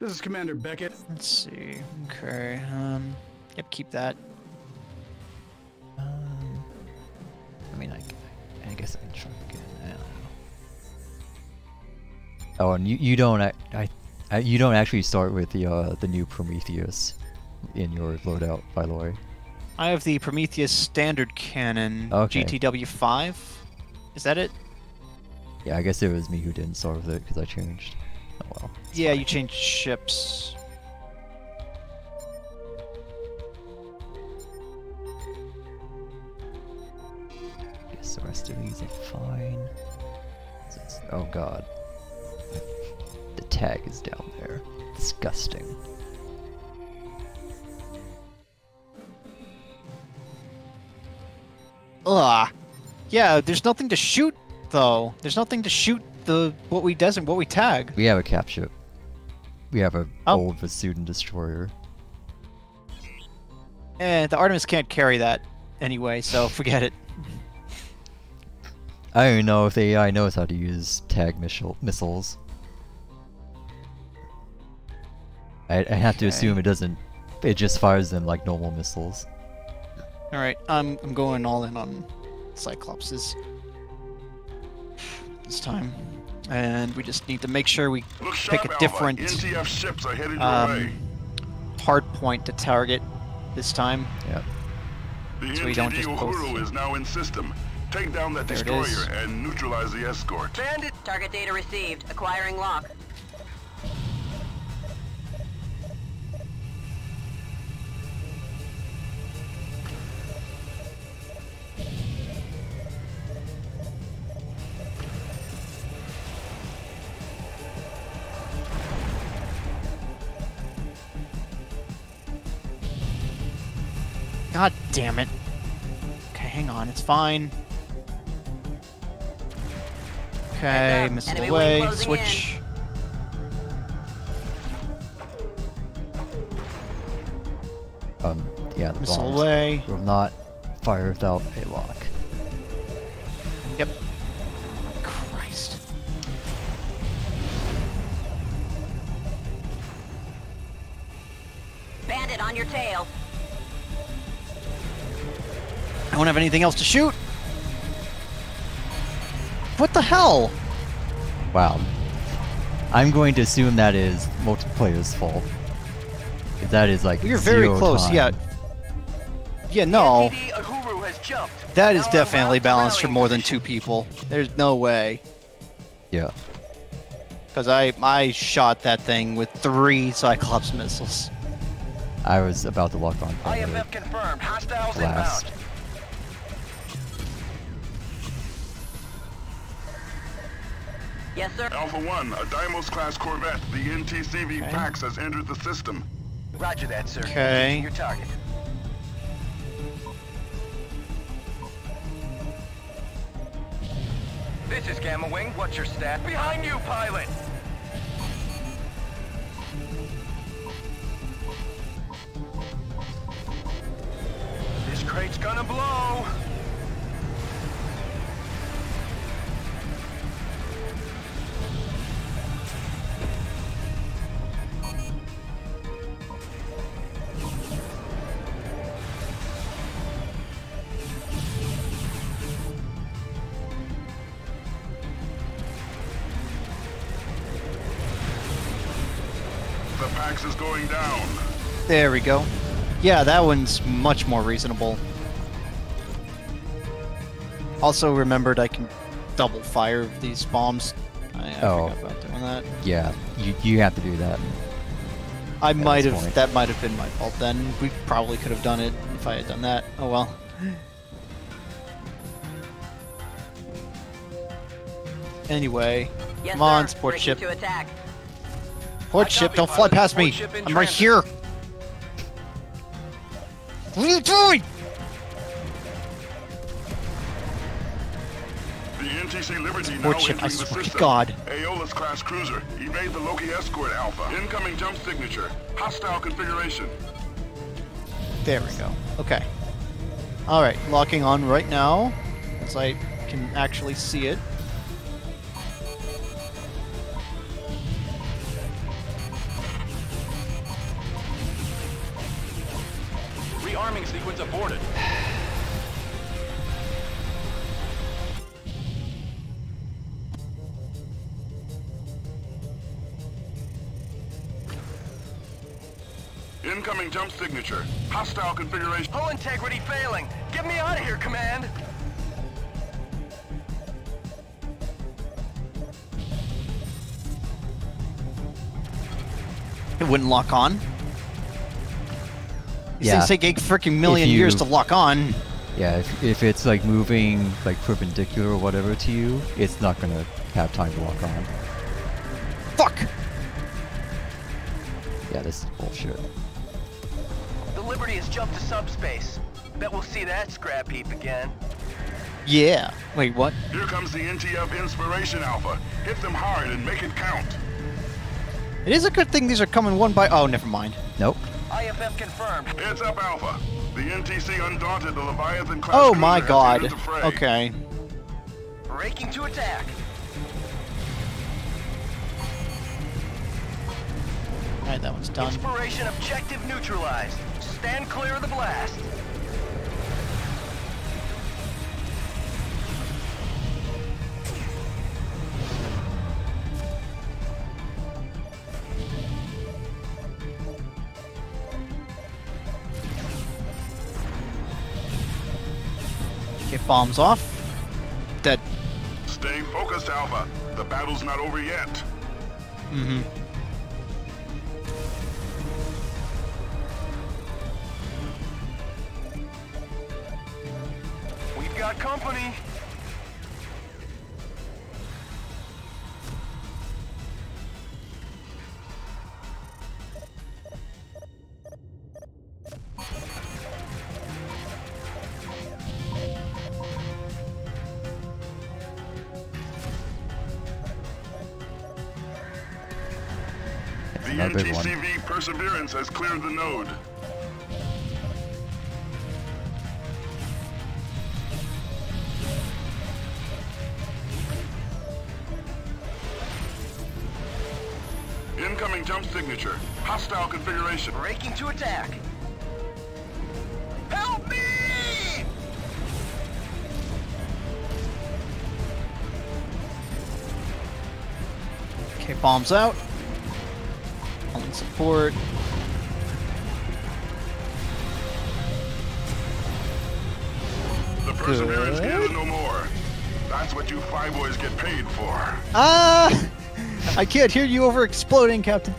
This is Commander Beckett. Let's see. Okay. Um. Yep. Keep that. Um, I mean, I, I guess I can try again now. Oh, and you, you don't I, I you don't actually start with the uh the new Prometheus in your loadout, by the way. I have the Prometheus standard cannon Okay. GTW five. Is that it? Yeah, I guess it was me who didn't start with it because I changed. Oh well. Yeah. fine. You changed ships. Guess the rest of these are fine. Oh god. The tag is down there. Disgusting. Ugh. Yeah. There's nothing to shoot though. There's nothing to shoot the what we does what we tag. We have a cap ship. We have a Oh. old Vasudan destroyer. Eh, the Artemis can't carry that anyway, so forget it. I don't even know if the AI knows how to use tag missile missiles. I, I have to assume it doesn't. It just fires them like normal missiles. All right, I'm I'm going all in on Cyclopses this time, and we just need to make sure we Look pick sharp, a different NTF ships are headed um, hard point to target this time. Yeah. The so we don't NTD just both- Uhuru is now in system. Take down that There destroyer and neutralize the escort. Bandit Target data received. Acquiring lock. God damn it. Okay, hang on, it's fine. Okay, Heads up, missile enemy away, wing closing switch. Um. Yeah. The Missile bombs away. will not fire without a lock. Yep. Christ. Bandit on your tail. I don't have anything else to shoot. What the hell? Wow. I'm going to assume that is multiplayer's fault. 'Cause That is like You're very close. time. Yeah. Yeah, no. NTD Uhuru has jumped. That is definitely balanced for more than two people. There's no way. Yeah. Because I, I shot that thing with three Cyclops missiles. I was about to lock on. IFF confirmed. Hostiles Blast. inbound. Yes, sir. Alpha 1, a Deimos-class corvette, the NTCV Okay. Pax has entered the system. Roger that, sir. Okay. Your target. This is Gamma Wing. What's your stat? Behind you, pilot! This crate's gonna blow! There we go. Yeah, that one's much more reasonable. Also remembered I can double fire these bombs. I, I Oh. forgot about doing that. Yeah, you you have to do that. I might have. point. That might have been my fault. Then we probably could have done it if I had done that. Oh well. Anyway, Yes, come on, sir. sport Breaking ship. to. Port ship, don't fly past me. Port ship in I'm right here. What are you doing? The NTC Liberty now Sport ship, I swear to. God. Aeolus class cruiser. Evade the Loki escort Alpha. Incoming jump signature. Hostile configuration. There we go. Okay. All right, locking on right now, as I can actually see it. Sequence aborted. Incoming jump signature. Hostile configuration. Hull integrity failing. Get me out of here, command. It wouldn't lock on. These Yeah. things take a freaking million If years to lock on. Yeah, if, if it's like moving like perpendicular or whatever to you, it's not gonna have time to lock on. Fuck! Yeah, this is bullshit. The Liberty has jumped to subspace. Bet we'll see that scrap heap again. Yeah. Wait, what? Here comes the NTF Inspiration Alpha. Hit them hard and make it count. It is a good thing these are coming one by. Oh, never mind. Nope. IFF confirmed. Heads up, Alpha. The NTC Undaunted, the Leviathan class Oh my god. entered the fray. Okay. Breaking to attack. Alright, that one's done. Inspiration objective neutralized. Stand clear of the blast. Bombs off. Dead. Stay focused, Alpha. The battle's not over yet. Mm-hmm. We've got company. Perseverance has cleared the node. Incoming jump signature. Hostile configuration. Breaking to attack. Help me! Okay, bombs out. Support. The Perseverance Good. is no more. That's what you Flyboys get paid for. Ah! I can't hear you over exploding, Captain.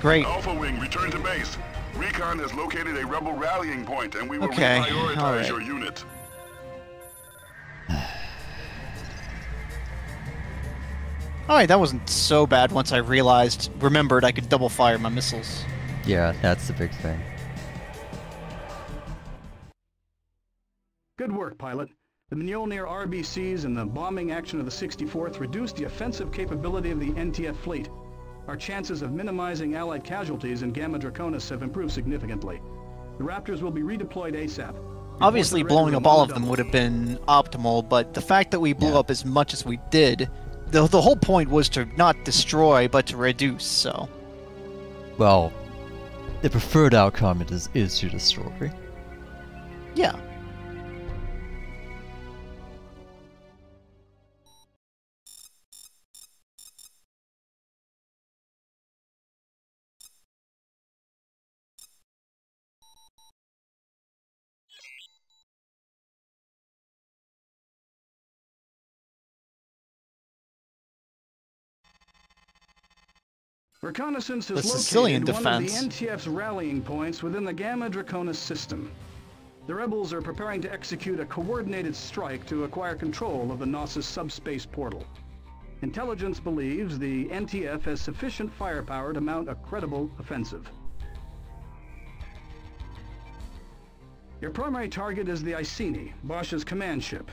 Great. Alpha Wing, return to base. Recon has located a rebel rallying point, and we will Okay, reprioritize alright. your unit. Alright, that wasn't so bad once I realized, remembered I could double fire my missiles. Yeah, that's the big thing. Good work, pilot. The Mjolnir RBCs and the bombing action of the 64th reduced the offensive capability of the NTF fleet. Our chances of minimizing Allied casualties in Gamma Draconis have improved significantly. The Raptors will be redeployed ASAP. Obviously, Report to the blowing up all of them would have been optimal, but the fact that we blew Yeah. up as much as we did, the, the whole point was to not destroy, but to reduce, so. Well, the preferred outcome is is to destroy. Yeah. Reconnaissance The Sicilian located one of the NTF's rallying points within the Gamma Draconis system. The rebels are preparing to execute a coordinated strike to acquire control of the Gnosis subspace portal. Intelligence believes the NTF has sufficient firepower to mount a credible offensive. Your primary target is the Iceni, Bosch's command ship.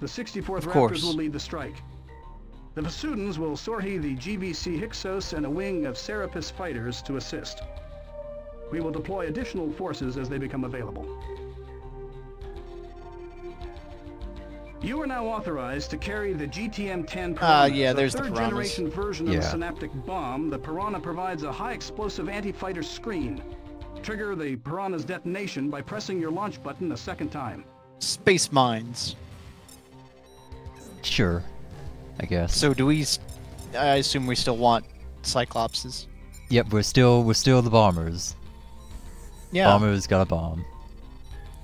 The 64th Raptors will lead the strike. The Vasudans will sortie the GBC Hyksos and a wing of Serapis fighters to assist. We will deploy additional forces as they become available. You are now authorized to carry the GTM-10 Piranha. Ah, yeah, the there's the third Piranhas. generation version of the Yeah. synaptic bomb. The Piranha provides a high-explosive anti-fighter screen. Trigger the Piranha's detonation by pressing your launch button a second time. Space mines. Sure. I guess. So do we? I assume we still want Cyclopses. Yep, we're still we're still the bombers. Yeah. Bombers got a bomb.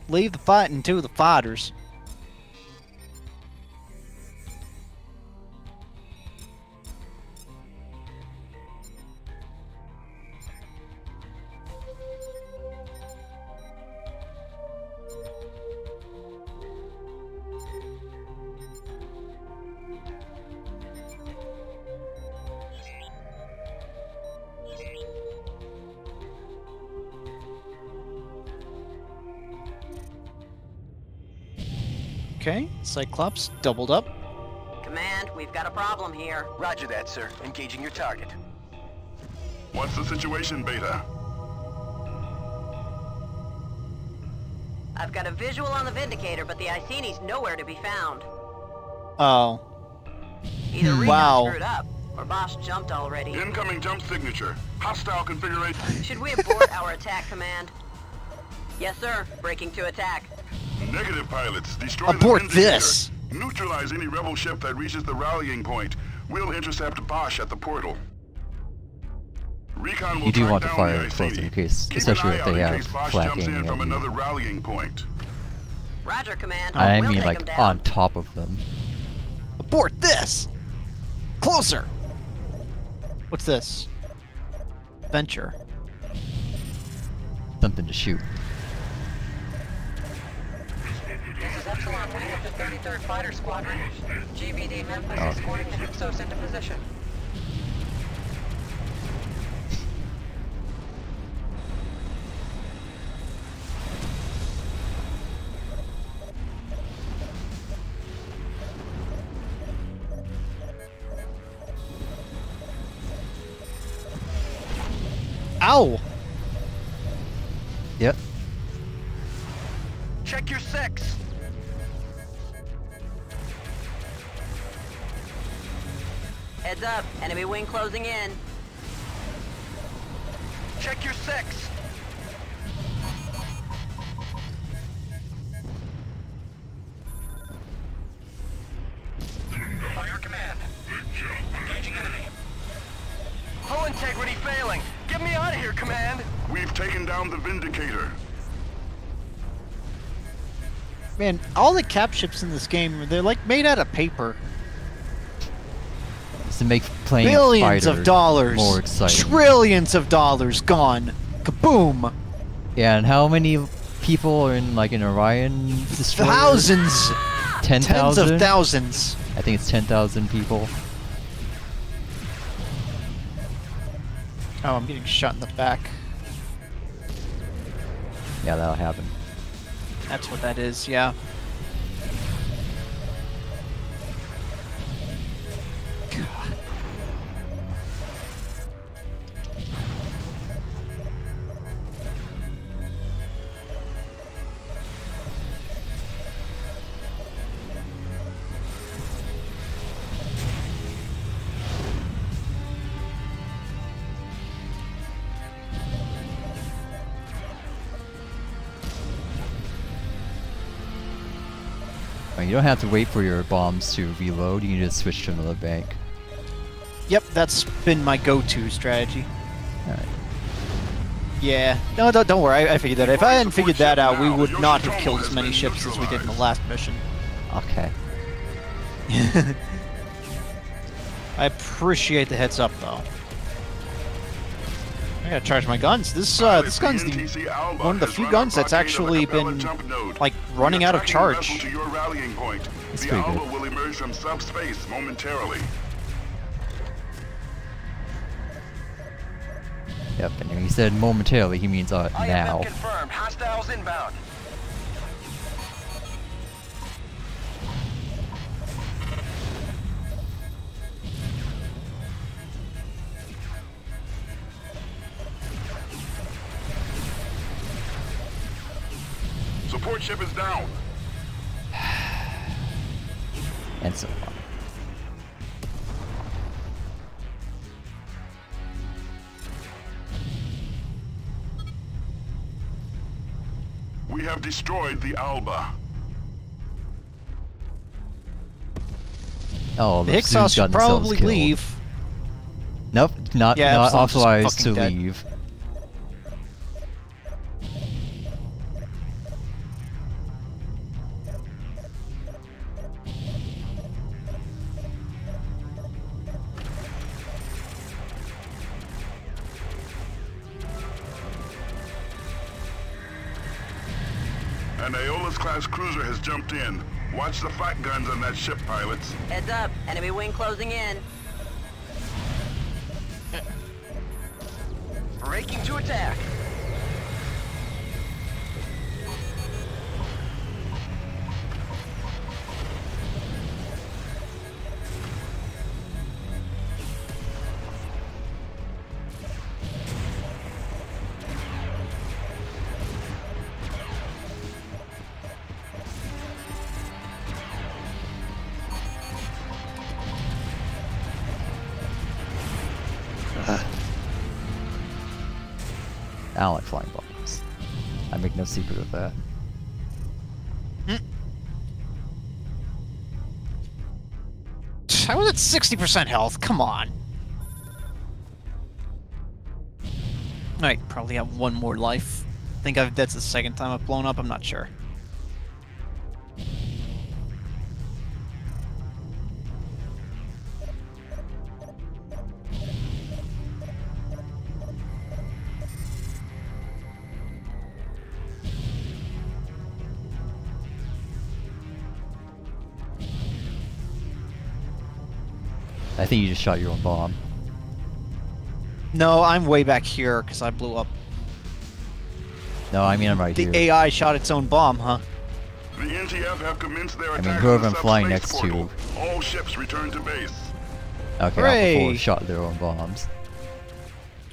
Leave the fighting to the fighters. Okay, Cyclops doubled up. Command, we've got a problem here. Roger that, sir. Engaging your target. What's the situation, Beta? I've got a visual on the Vindicator, but the Iceni's nowhere to be found. Oh, Either Recon Wow. screwed up, or Bosch jumped already. Incoming jump signature. Hostile configuration. Should we abort our attack, Command? Yes, sir. Breaking to attack. Negative pilots. Destroy Abort the Vindicator. this! Neutralize any rebel ship that reaches the rallying point. We'll intercept Bosch at the portal. Recon will You do want to fire the closer in case- Keep especially an eye if they in have case Bosch flak jumps in from another rallying point. Roger, Command. I we'll mean, take like 'em down. on top of them. abort this! Closer. What's this? Venture. Something to shoot. This is Epsilon Wing of the 33rd Fighter Squadron. GVD Memphis Oh. escorting the Hyksos into position. Ow! Yep. Check your six. Heads up. Enemy wing closing in. Check your six. Fire command. Engaging enemy. Hull integrity failing. Get me out of here, command. We've taken down the Vindicator. Man, all the cap ships in this game, they're like made out of paper. To make playing Billions of dollars. more exciting. Trillions of dollars gone. Kaboom! yeah, and how many people are in like an Orion destroyer? Thousands! Ten Tens thousand. of thousands. I think it's ten thousand people. Oh, I'm getting shot in the back. Yeah, that'll happen. That's what that is, yeah. Don't have to wait for your bombs to reload. You can just switch to another bank. Yep, that's been my go-to strategy. All right. Yeah. No, don't, don't worry. I, I figured that. If I hadn't figured that out, we would not have killed as many ships as we did in the last mission. Okay. I appreciate the heads up, though. I gotta charge my guns. This uh, this gun's the, one of the few guns that's actually been like running out of charge. To your rallying point. It's the Alba good. will emerge from subspace momentarily. Yep, and when he said momentarily, he means uh, IFF now. confirmed. Hostiles inbound. Ship is down. And so on. We have destroyed the Alba. Oh, The the Hixos should probably killed. leave. Nope, not Yeah, not Epsilon's just authorized to dead. leave. Cruiser has jumped in. Watch the flak guns on that ship, pilots. Heads up, enemy wing closing in. Breaking to attack. 60% health. Come on. I probably have one more life. I think I've, that's the second time I've blown up. I'm not sure. Think you just shot your own bomb. No, I'm way back here because I blew up. No, I mean I'm right The here. AI shot its own bomb, huh? The NTF have commenced their I mean, attack whoever the I'm flying subspace next to- portal. All ships return to base. Okay, Alpha 4 shot their own bombs.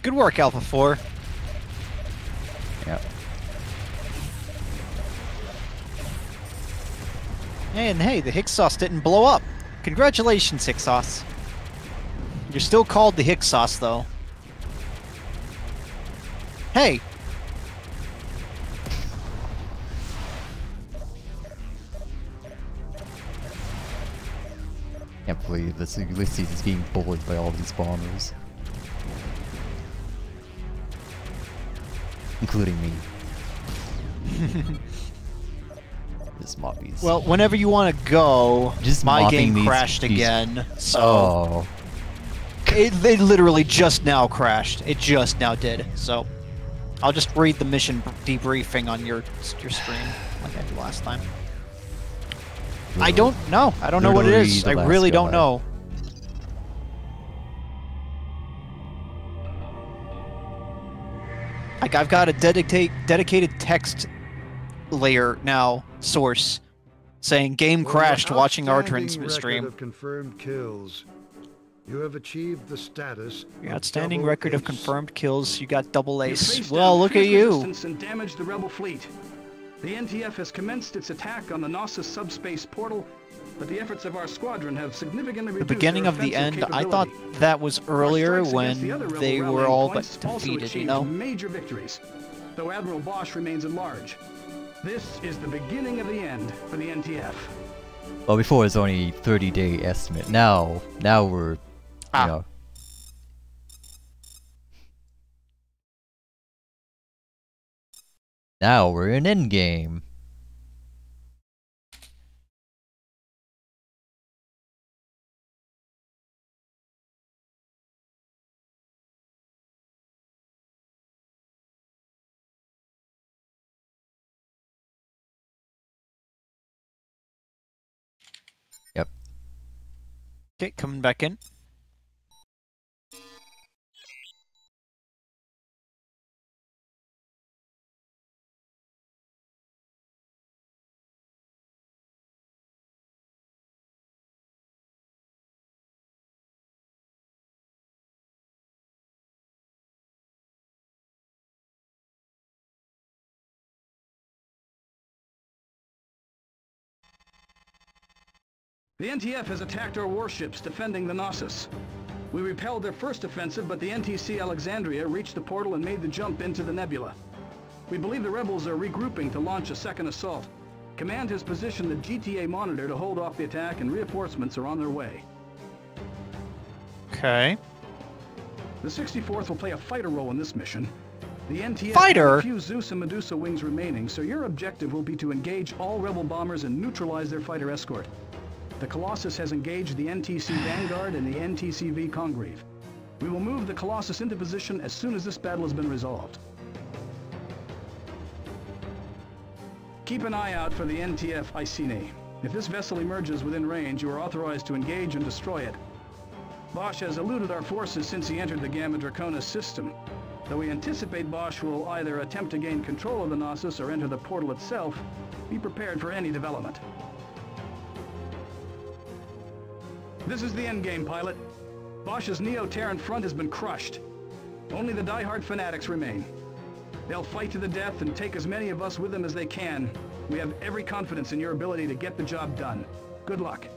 Good work, Alpha 4. Yep. Hey and hey, the Hixos didn't blow up. Congratulations, Hixos. You're still called the Hixos, though. Hey! Can't believe this Ulysses is being bullied by all these bombers. Including me. this mobbies. Well, whenever you want to go, Just my game crashed these- again. So Oh. It, they literally just now crashed. It just now did. So I'll just read the mission debriefing on your your screen like I did last time. I don't know. I don't know what it Literally is. the I last really don't know. Like I've got a dedicate dedicated text layer now source saying game crashed your watching our outstanding transmit stream. confirmed kills, you have achieved the status. Your outstanding double record of confirmed kills. You got double ace. Well, look at you. And damaged the rebel fleet. The NTF has commenced its attack on the Knossos subspace portal, but the efforts of our squadron have significantly The beginning their of the end. I thought that was earlier Our strikes against the when they were all but defeated. You know. major victories, though Admiral Bosch remains at large. This is the beginning of the end for the NTF. Well, before it was only 30 day estimate. Now, now we're, you Ah. Ja. Now we're in endgame. Yep. Okay, coming back in. The NTF has attacked our warships defending the Knossos. We repelled their first offensive, but the NTC Alexandria reached the portal and made the jump into the nebula. We believe the rebels are regrouping to launch a second assault. Command has positioned the GTA Monitor to hold off the attack and reinforcements are on their way. Okay. The 64th will play a fighter role in this mission. The NTF Fighter? has a few Zeus and Medusa wings remaining, so your objective will be to engage all rebel bombers and neutralize their fighter escort. The Colossus has engaged the NTC Vanguard and the NTCV Congreve. We will move the Colossus into position as soon as this battle has been resolved. Keep an eye out for the NTF Iceni. If this vessel emerges within range, you are authorized to engage and destroy it. Bosch has eluded our forces since he entered the Gamma Draconis system. Though we anticipate Bosch will either attempt to gain control of the Knossos or enter the portal itself, be prepared for any development. This is the endgame, pilot. Bosch's Neo-Terran front has been crushed. Only the die-hard fanatics remain. They'll fight to the death and take as many of us with them as they can. We have every confidence in your ability to get the job done. Good luck.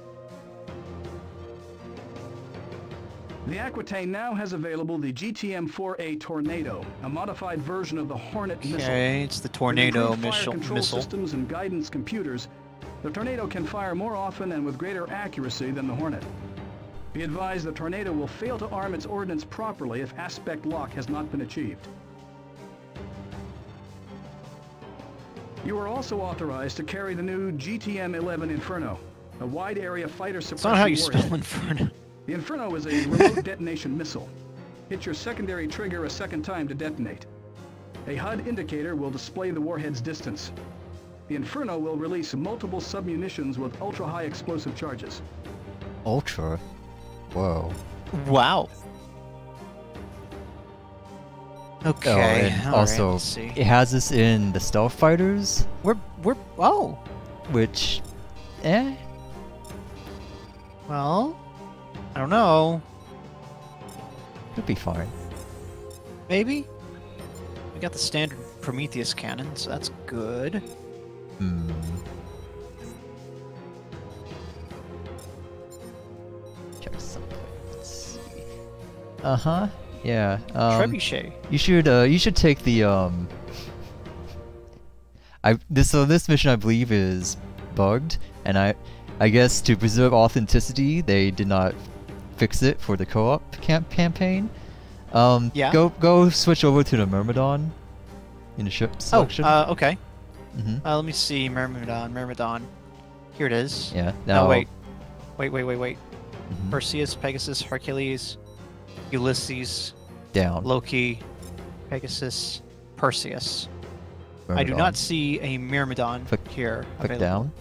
The Aquitaine now has available the GTM-4A Tornado, a modified version of the Hornet missile. Okay, it's the tornado improved fire missile. control missile. systems and guidance computers, the Tornado can fire more often and with greater accuracy than the Hornet. Be advised the Tornado will fail to arm its ordnance properly if aspect lock has not been achieved. You are also authorized to carry the new GTM-11 Inferno, a wide-area fighter It's not how you warhead. spell Inferno. The Inferno is a remote detonation missile. Hit your secondary trigger a second time to detonate. A HUD indicator will display the warhead's distance. The Inferno will release multiple submunitions with ultra-high explosive charges. Ultra. Whoa. Wow. Oh, Okay. and also, let's see. it has this in the stealth fighters, We're we're oh which, eh, well, I don't know. could be fine. Maybe. We got the standard Prometheus cannon, so that's good. Hmm. Check something. Let's see. Uh huh. Yeah. Um, Trebuchet. You should. Uh, you should take the. Um. I this so this mission I believe is bugged, and I, I guess to preserve authenticity, they did not fix it for the co-op camp campaign. Um. Yeah. Go go switch over to the Myrmidon. In the ship Oh, selection. uh, okay. Mhm. Uh, let me see. Myrmidon, Myrmidon. Here it is. Yeah. No, Now. wait. Wait, wait, wait, wait. Mhm. Perseus, Pegasus, Hercules, Ulysses, Down. Loki, Pegasus, Perseus. I do not see a Myrmidon Click- here. Click available. down.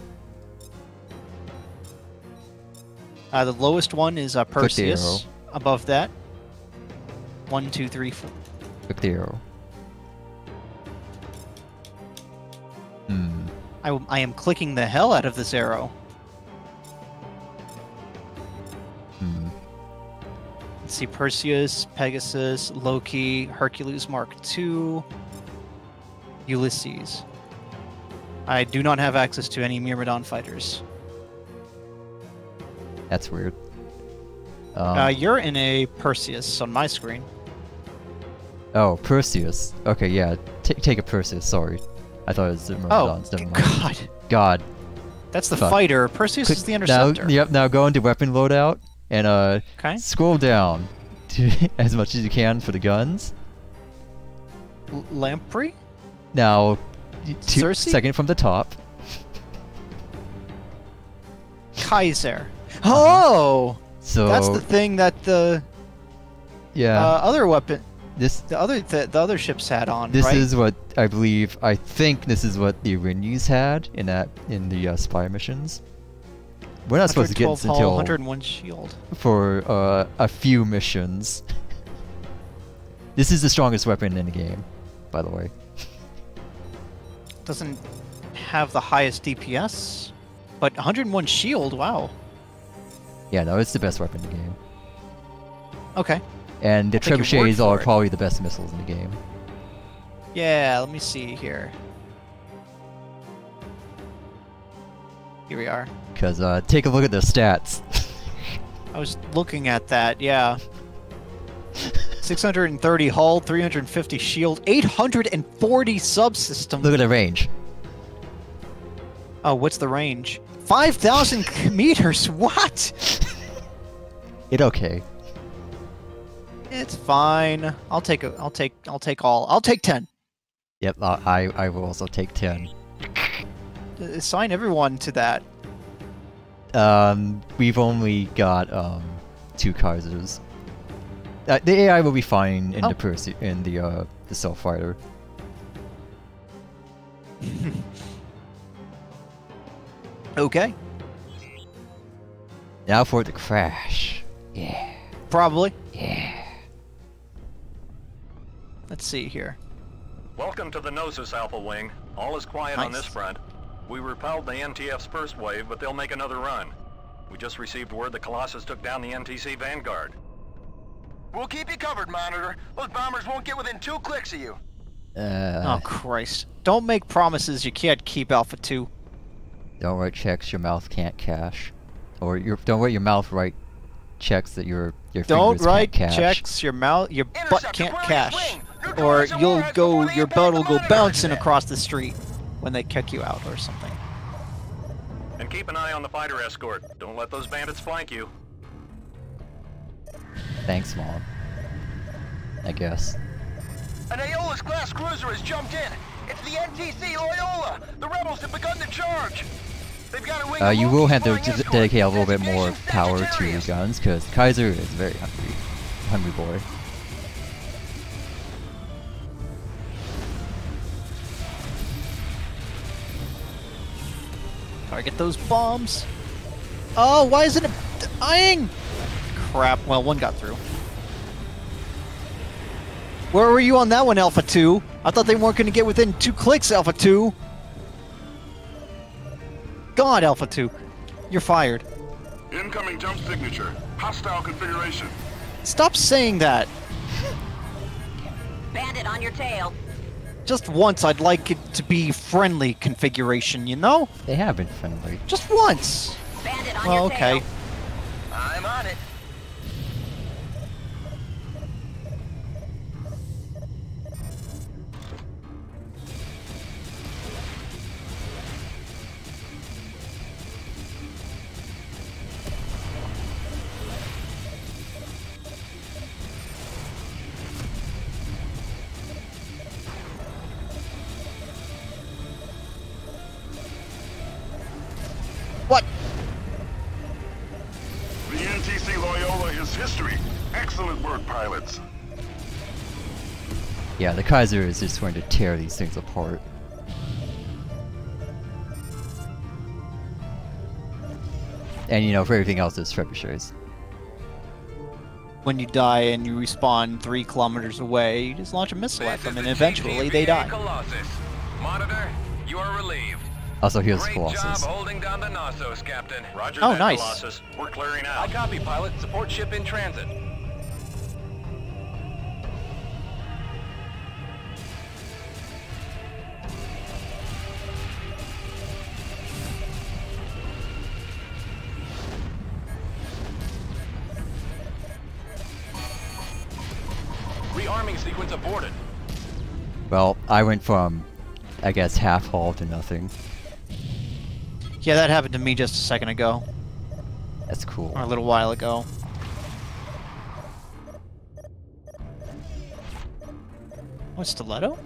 Uh, the lowest one is uh, Perseus. Above that, one, two, three, four. Click the arrow. Hmm. I, I am clicking the hell out of this arrow. Hmm. Let's see, Perseus, Pegasus, Loki, Hercules Mark II, Ulysses. I do not have access to any Myrmidon fighters. That's weird. Um, uh, you're in a Perseus on my screen. Oh, Perseus. Okay, yeah. T- take a Perseus. Sorry, I thought it was the Oh, Myrmidons. Never. God. God. That's the Fuck. fighter. Perseus Click- is the interceptor. Now, yep. Now go into weapon loadout and uh, Okay. scroll down to as much as you can for the guns. L- Lamprey? Now, y- two, Circe? second from the top. Kayser. Oh! So That's the thing that the yeah. uh, other weapon, this the other th- the other ships had on, this right? is what I believe. I think this is what the Erinyes had in that in the uh, spy missions. We're not supposed to get 112 this until 101 shield. for uh, a few missions. this is the strongest weapon in the game, by the way. Doesn't have the highest DPS, but 101 shield. Wow. Yeah, no, it's the best weapon in the game. Okay. And the I'll take your word trebuchets are probably the best missiles in the game. Yeah. Let me see here. Here we are. Because uh, take a look at the stats. I was looking at that. Yeah. 630 hull, 350 shield, 840 subsystem. look at the range. Oh, what's the range? 5,000 meters. What? It okay. It's fine. I'll take a. I'll take. I'll take all. I'll take 10. Yep, I, I I will also take 10. Uh, Assign everyone to that. Um, we've only got um two Kaysers. Uh, the AI will be fine in Oh. the Percy in the uh the Self Fighter. Okay. Now for the crash. Yeah. Probably. Yeah. Let's see here. Welcome to the Knossos Alpha Wing. All is quiet on this front. We repelled the NTF's first wave, but they'll make another run. We just received word the Colossus took down the NTC Vanguard. We'll keep you covered, Monitor. Those bombers won't get within two clicks of you. Uh, oh Christ! Don't make promises you can't keep, Alpha Two. Don't write checks your mouth can't cash, or your don't write your mouth write checks that your your Don't fingers write can't cash. checks your mouth, your butt can't cash, swing. Or you'll go, your impact boat will go bouncing across the street when they kick you out or something. And keep an eye on the fighter escort. Don't let those bandits flank you. Thanks, mom. I guess. An Aeolus-class cruiser has jumped in. It's the NTC Loyola. The rebels have begun to charge. They've got a wing Uh, you will have to Loki's flying d- escort. dedicate a little bit more power to your guns, because Kayser is very hungry, hungry boy. Target those bombs. Oh, why isn't it dying? Crap. Well, one got through. Where were you on that one, Alpha 2? I thought they weren't going to get within two clicks, Alpha 2. God, Alpha 2. You're fired. Incoming jump signature. Hostile configuration. Stop saying that. Bandit on your tail. Just once, I'd like it to be friendly configuration, you know? They have been friendly. Just once. Bandit on Well, your oh, okay. tail. I'm on it. Yeah, the Kayser is just going to tear these things apart. And you know, for everything else, it's trebuchets. When you die and you respawn three kilometers away, you just launch a missile at them, and eventually they die. Colossus. Monitor, you are relieved. Also, here's Great Colossus. job holding down the Knossos, Captain. Roger Oh, that, nice. Colossus. We're clearing I copy, pilot. Support ship in transit. Rearming sequence aborted. Well, I went from, I guess, half hull to nothing. Yeah, that happened to me just a second ago, That's cool. or a little while ago. Oh, stiletto?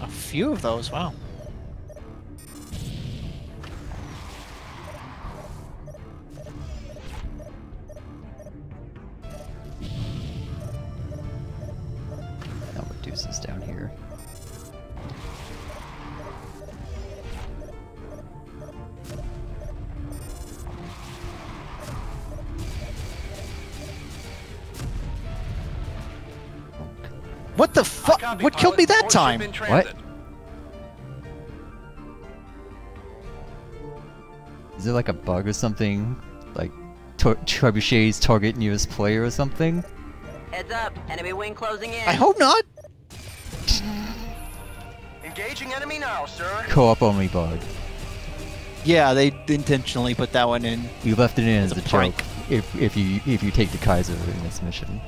A few of those, wow. down here. What the fuck? What killed me that time? What? Is it like a bug or something? Like tor trebuchets target nearest player or something? Heads up, enemy wing closing in. I hope not. Engaging enemy now, sir. Co-op only bug. Yeah, they intentionally put that one in. You left it in as It's a, a prank. joke. If if you if you take the Kayser in this mission.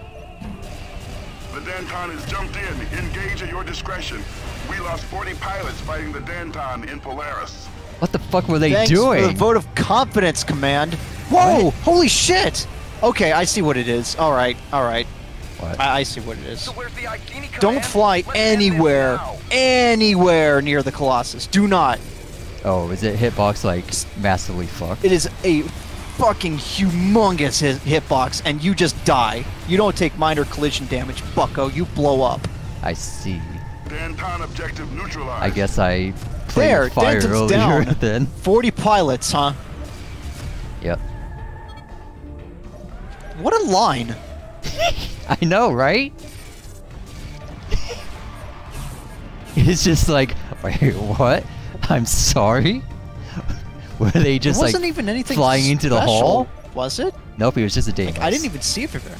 The Danton has jumped in. Engage at your discretion. We lost 40 pilots fighting the Danton in Polaris. What the fuck were they Thanks doing? for the vote of confidence, Command. Whoa! Holy shit! Okay, I see what it is. All right, all right. What? I, I see what it is. So where's the Don't fly Let's anywhere, anywhere near the Colossus. Do not. Oh, is it hitbox like massively fucked? It is a fucking humongous hit hitbox, and you just die. You don't take minor collision damage, bucko. You blow up. I see. Danton objective neutralized. I guess I played There, fire Denton's earlier down. then. 40 pilots, huh? Yep. What a line. I know, right? it's just like, wait, what? I'm sorry? Were they just it wasn't like even anything flying into the hall? Was it? Nope, it was just a Deimos. I didn't even see it from there.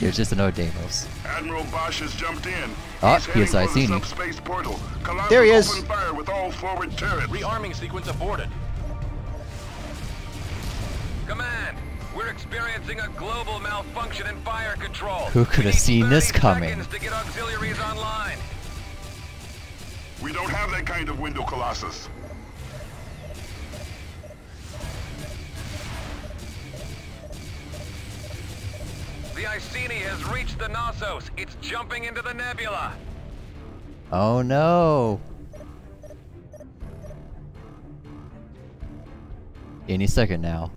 It was just another Deimos. Admiral Bosch has jumped in. Ah, He's heading yes, I for seen him. portal. Colossus There he is. Fire with all forward turrets. Rearming sequence aborted. Command, we're experiencing a global malfunction in fire control. Who could have seen this coming? to get auxiliaries online. We don't have that kind of window, Colossus. The Iceni has reached the Knossos. It's jumping into the nebula. Oh no! Any second now.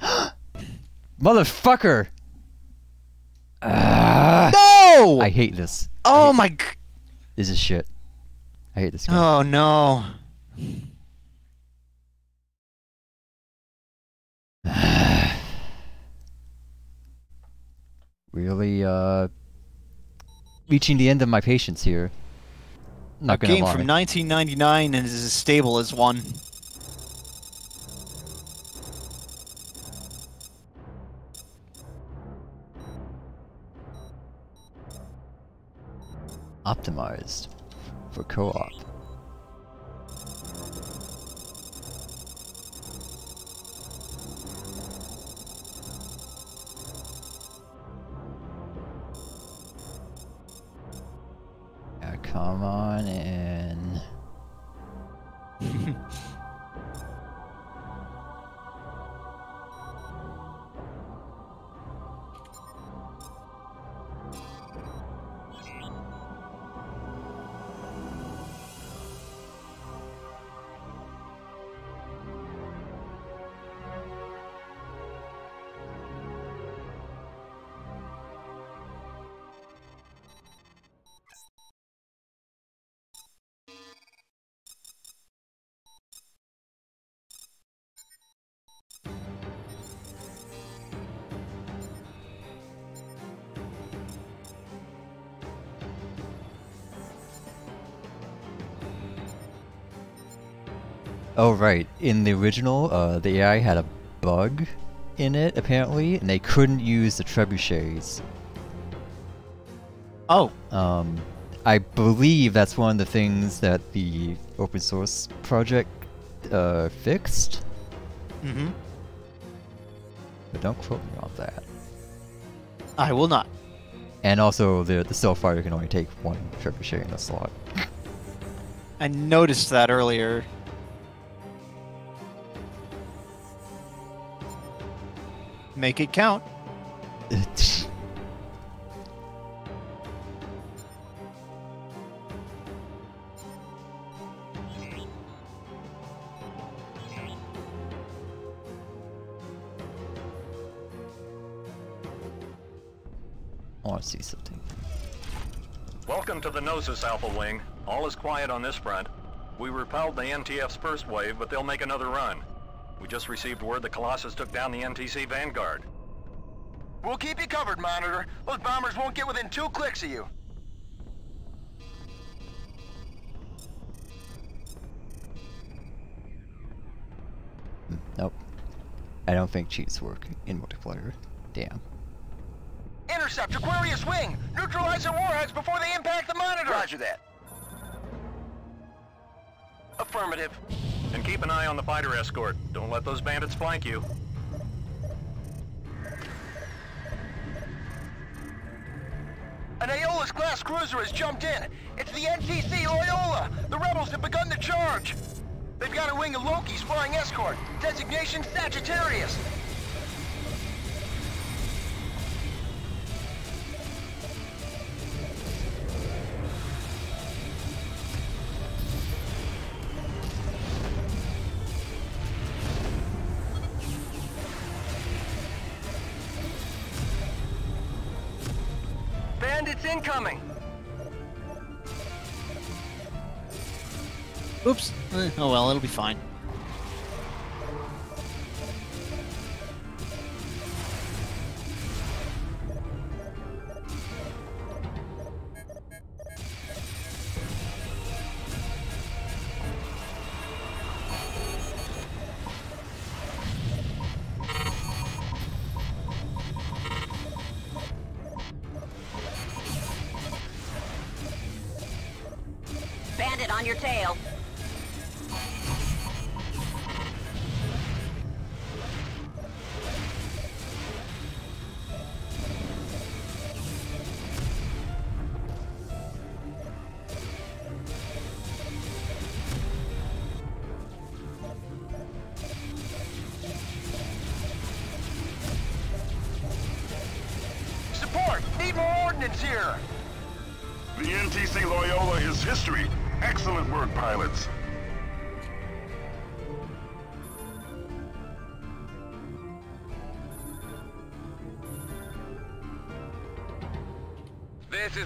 Motherfucker! Ah, No! I hate this. oh my. g- This is shit. I hate this game. Oh no. Really, uh, reaching the end of my patience here. Not A game lie. from 1999 and is as stable as one. Optimized for co-op. Yeah, come on in. Oh right, in the original, uh, the AI had a bug in it apparently, and they couldn't use the trebuchets. Oh. Um, I believe that's one of the things that the open source project uh, fixed, Mm-hmm. but don't quote me on that. I will not. And also, the the Starfighter can only take one trebuchet in a slot. I noticed that earlier. Make it count. Oh, I want to see something. Welcome to the Knossos Alpha Wing. All is quiet on this front. We repelled the NTF's first wave, but they'll make another run. We just received word the Colossus took down the NTC Vanguard. We'll keep you covered, Monitor. Those bombers won't get within two clicks of you. Nope. I don't think cheats work in multiplayer. Damn. Intercept Aquarius Wing! Neutralize the warheads before they impact the monitor! Roger that. Affirmative. Keep an eye on the fighter escort. Don't let those bandits flank you. An Aeolus class cruiser has jumped in. It's the NCC Loyola. The rebels have begun the charge. They've got a wing of Lokis flying escort. Designation Sagittarius.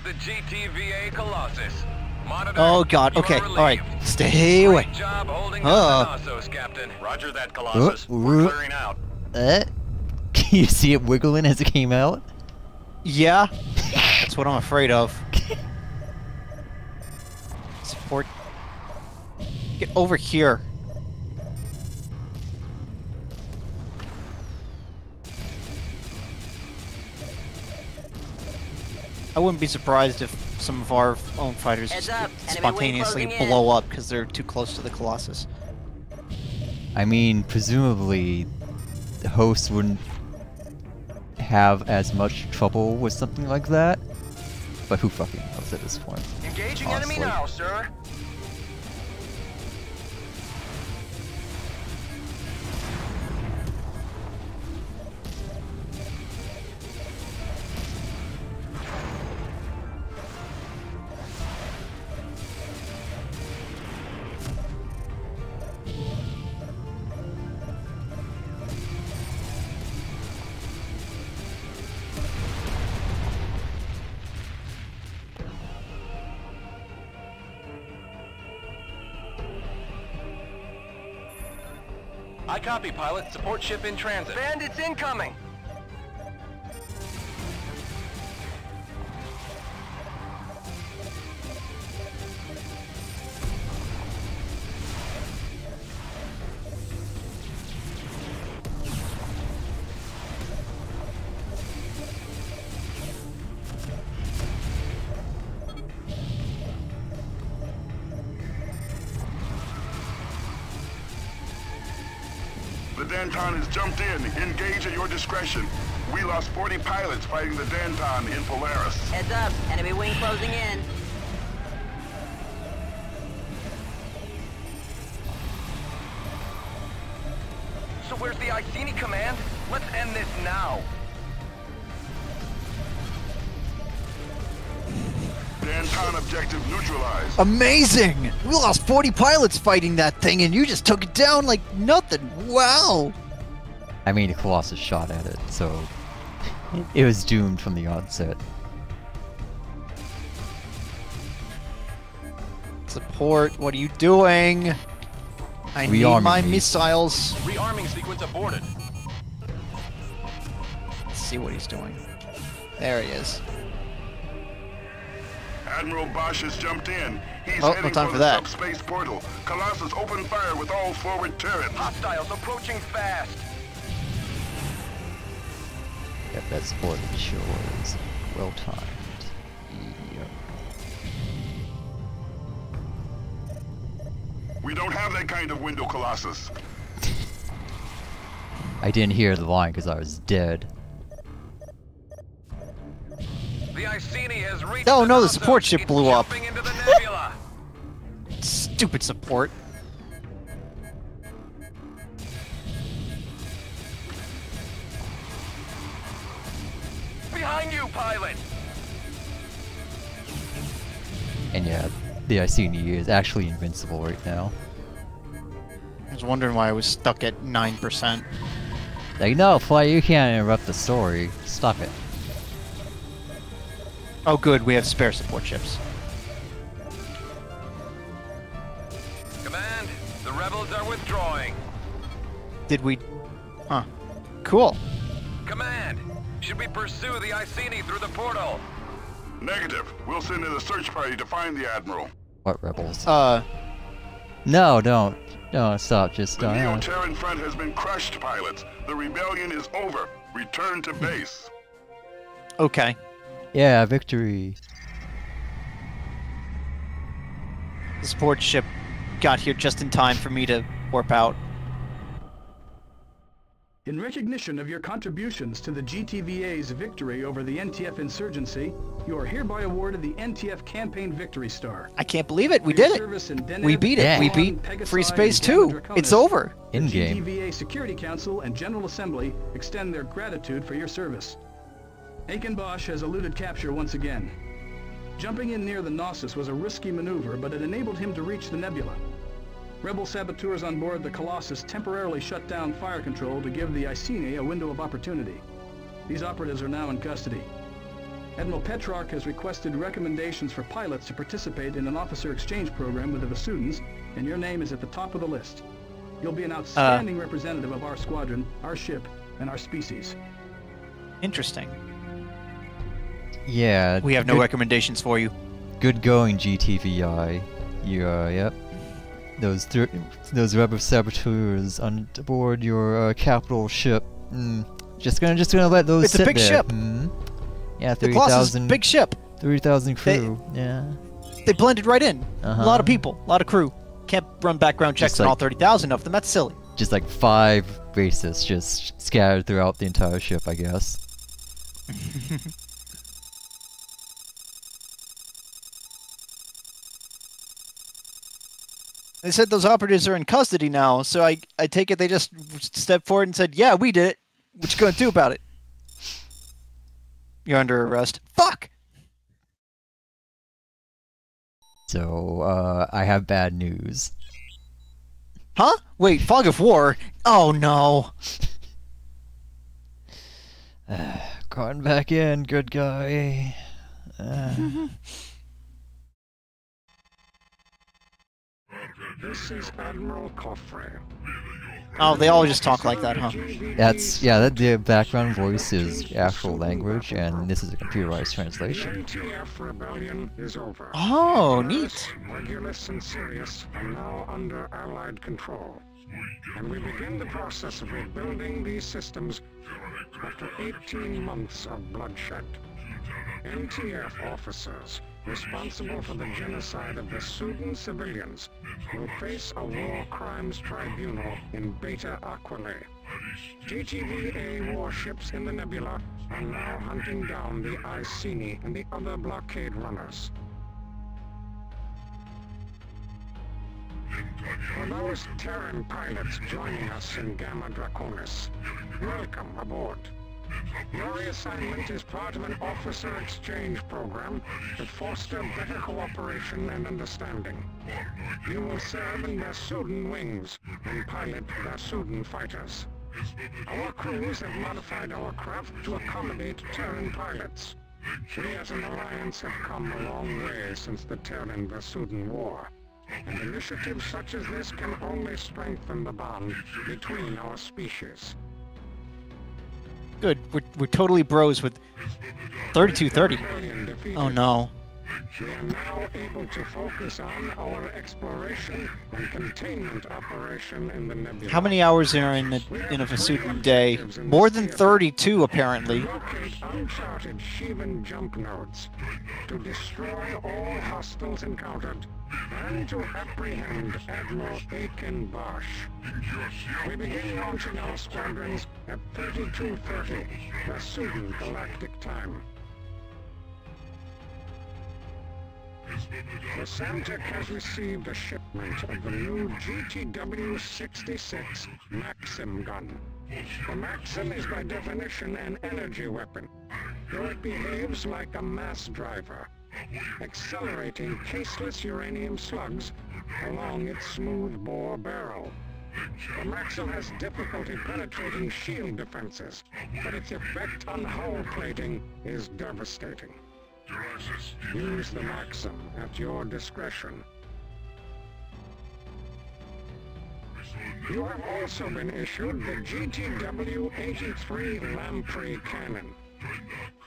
The GTVA Colossus. Monitor. Oh god, okay, alright. relieved. Stay away. Great job holding Uh. down Captain. Roger that, Colossus. Uh, We're uh. clearing out. Uh, can you see it wiggling as it came out? Yeah. That's what I'm afraid of. Support. Get over here. Wouldn't be surprised if some of our own fighters Heads just up, spontaneously blow up because they're too close to the Colossus. I mean, presumably, the host wouldn't have as much trouble with something like that. But who fucking knows at this point? Engaging honestly. enemy now, sir. Copy, pilot. Support ship in transit. Bandits incoming. Danton has jumped in. Engage at your discretion. We lost 40 pilots fighting the Danton in Polaris. Heads up, enemy wing closing in. So where's the Iceni command? Let's end this now. Danton objective neutralized. Amazing! We lost 40 pilots fighting that thing and you just took it down like nothing. Wow! I mean, the Colossus shot at it, so it was doomed from the onset. Support, what are you doing? I need my me. missiles. Rearming sequence aborted. Let's see what he's doing. There he is. Admiral Bosch has jumped in. He's Oh, no time for for that. subspace portal. Colossus open fire with all forward turrets. Hostiles approaching fast. Yep, that support sure is well timed. Yep. We don't have that kind of window, Colossus. I didn't hear the line because I was dead. The Iceni has reached Oh no, the support ship blew up. Stupid support. Behind you, pilot. And yeah, the Iceni is actually invincible right now. I was wondering why I was stuck at 9%. Like, no, Fly, you can't interrupt the story. Stop it. Oh good, we have spare support ships. Rebels are withdrawing. Did we... Huh. Cool. Command, should we pursue the Iceni through the portal? Negative. We'll send in a search party to find the Admiral. What rebels? Uh, no, don't. No, stop. Just The Neo-Terran front has been crushed, pilots. The rebellion is over. Return to base. okay. Yeah, victory. The support ship got here just in time for me to warp out. In recognition of your contributions to the GTVA's victory over the NTF insurgency, you are hereby awarded the NTF Campaign Victory Star. I can't believe it. We did it. service Deneb, We beat it. Yeah. We beat Pegasi, Free Space Gamma 2. It's over. In The game. GTVA Security Council and General Assembly extend their gratitude for your service. Aken Bosch has eluded capture once again. Jumping in near the Knossos was a risky maneuver, but it enabled him to reach the nebula. Rebel saboteurs on board the Colossus temporarily shut down fire control to give the Iceni a window of opportunity. These operatives are now in custody. Admiral Petrarch has requested recommendations for pilots to participate in an officer exchange program with the Vasudans, and your name is at the top of the list. You'll be an uh, outstanding representative of our squadron, our ship, and our species. Interesting. Yeah. We have no good, recommendations for you. Good going, GTVI. You, uh, yep. Those those rebel saboteurs on board your uh, capital ship. Mm, just gonna just gonna let those It's a big there. ship. Hmm? Yeah, Colossus, thousand. big ship. Three thousand They- crew. yeah. They blended right in. A lot of people, a lot of crew. Can't run background checks Just on all 30,000 of them. That's silly. Just like five racists just scattered throughout the entire ship, I guess. They said those operatives are in custody now, so I I take it they just stepped forward and said, "Yeah, we did it. What you gonna do about it? You're under arrest." Fuck. So, uh, I have bad news. Huh? Wait, fog of war? Oh no. Gotten back in, good guy. Uh, This is Admiral Coffray. Oh, they all just talk like that, huh? that's yeah. That the background voice is actual language, and this is a computerized translation. NTF rebellion is over. Oh, neat. Regulus and Sirius are now under Allied control. And we begin the process of rebuilding these systems after 18 months of bloodshed. NTF officers responsible for the genocide of the Sudan civilians will face a war crimes tribunal in Beta Aquila. GTVA warships in the nebula are now hunting down the Iceni and the other blockade runners. For those Terran pilots joining us in Gamma Draconis, welcome aboard. Your reassignment is part of an officer exchange program to foster better cooperation and understanding. You will serve in Vasudan wings and pilot Vasudan fighters. Our crews have modified our craft to accommodate Terran pilots. We as an alliance have come a long way since the Terran-Vasudan War. And initiatives such as this can only strengthen the bond between our species. Good. We're, we're totally bros with 3230. Oh no. We are now able to focus on our exploration and containment operation in the nebula. How many hours are in a, in a Vasudan day? More than 32, apparently. Uncharted Shivan jump nodes to destroy all hostiles encountered and to apprehend Admiral Aken Bosch. We begin launching our squadrons at 3230 Vasudan Galactic Time. The Psamtik has received a shipment of the new GTW-66 Maxim gun. The Maxim is by definition an energy weapon, though it behaves like a mass driver, accelerating caseless uranium slugs along its smooth-bore barrel. The Maxim has difficulty penetrating shield defenses, but its effect on hull plating is devastating. Use the Maxim at your discretion. You have also been issued the GTW-83 Lamprey cannon.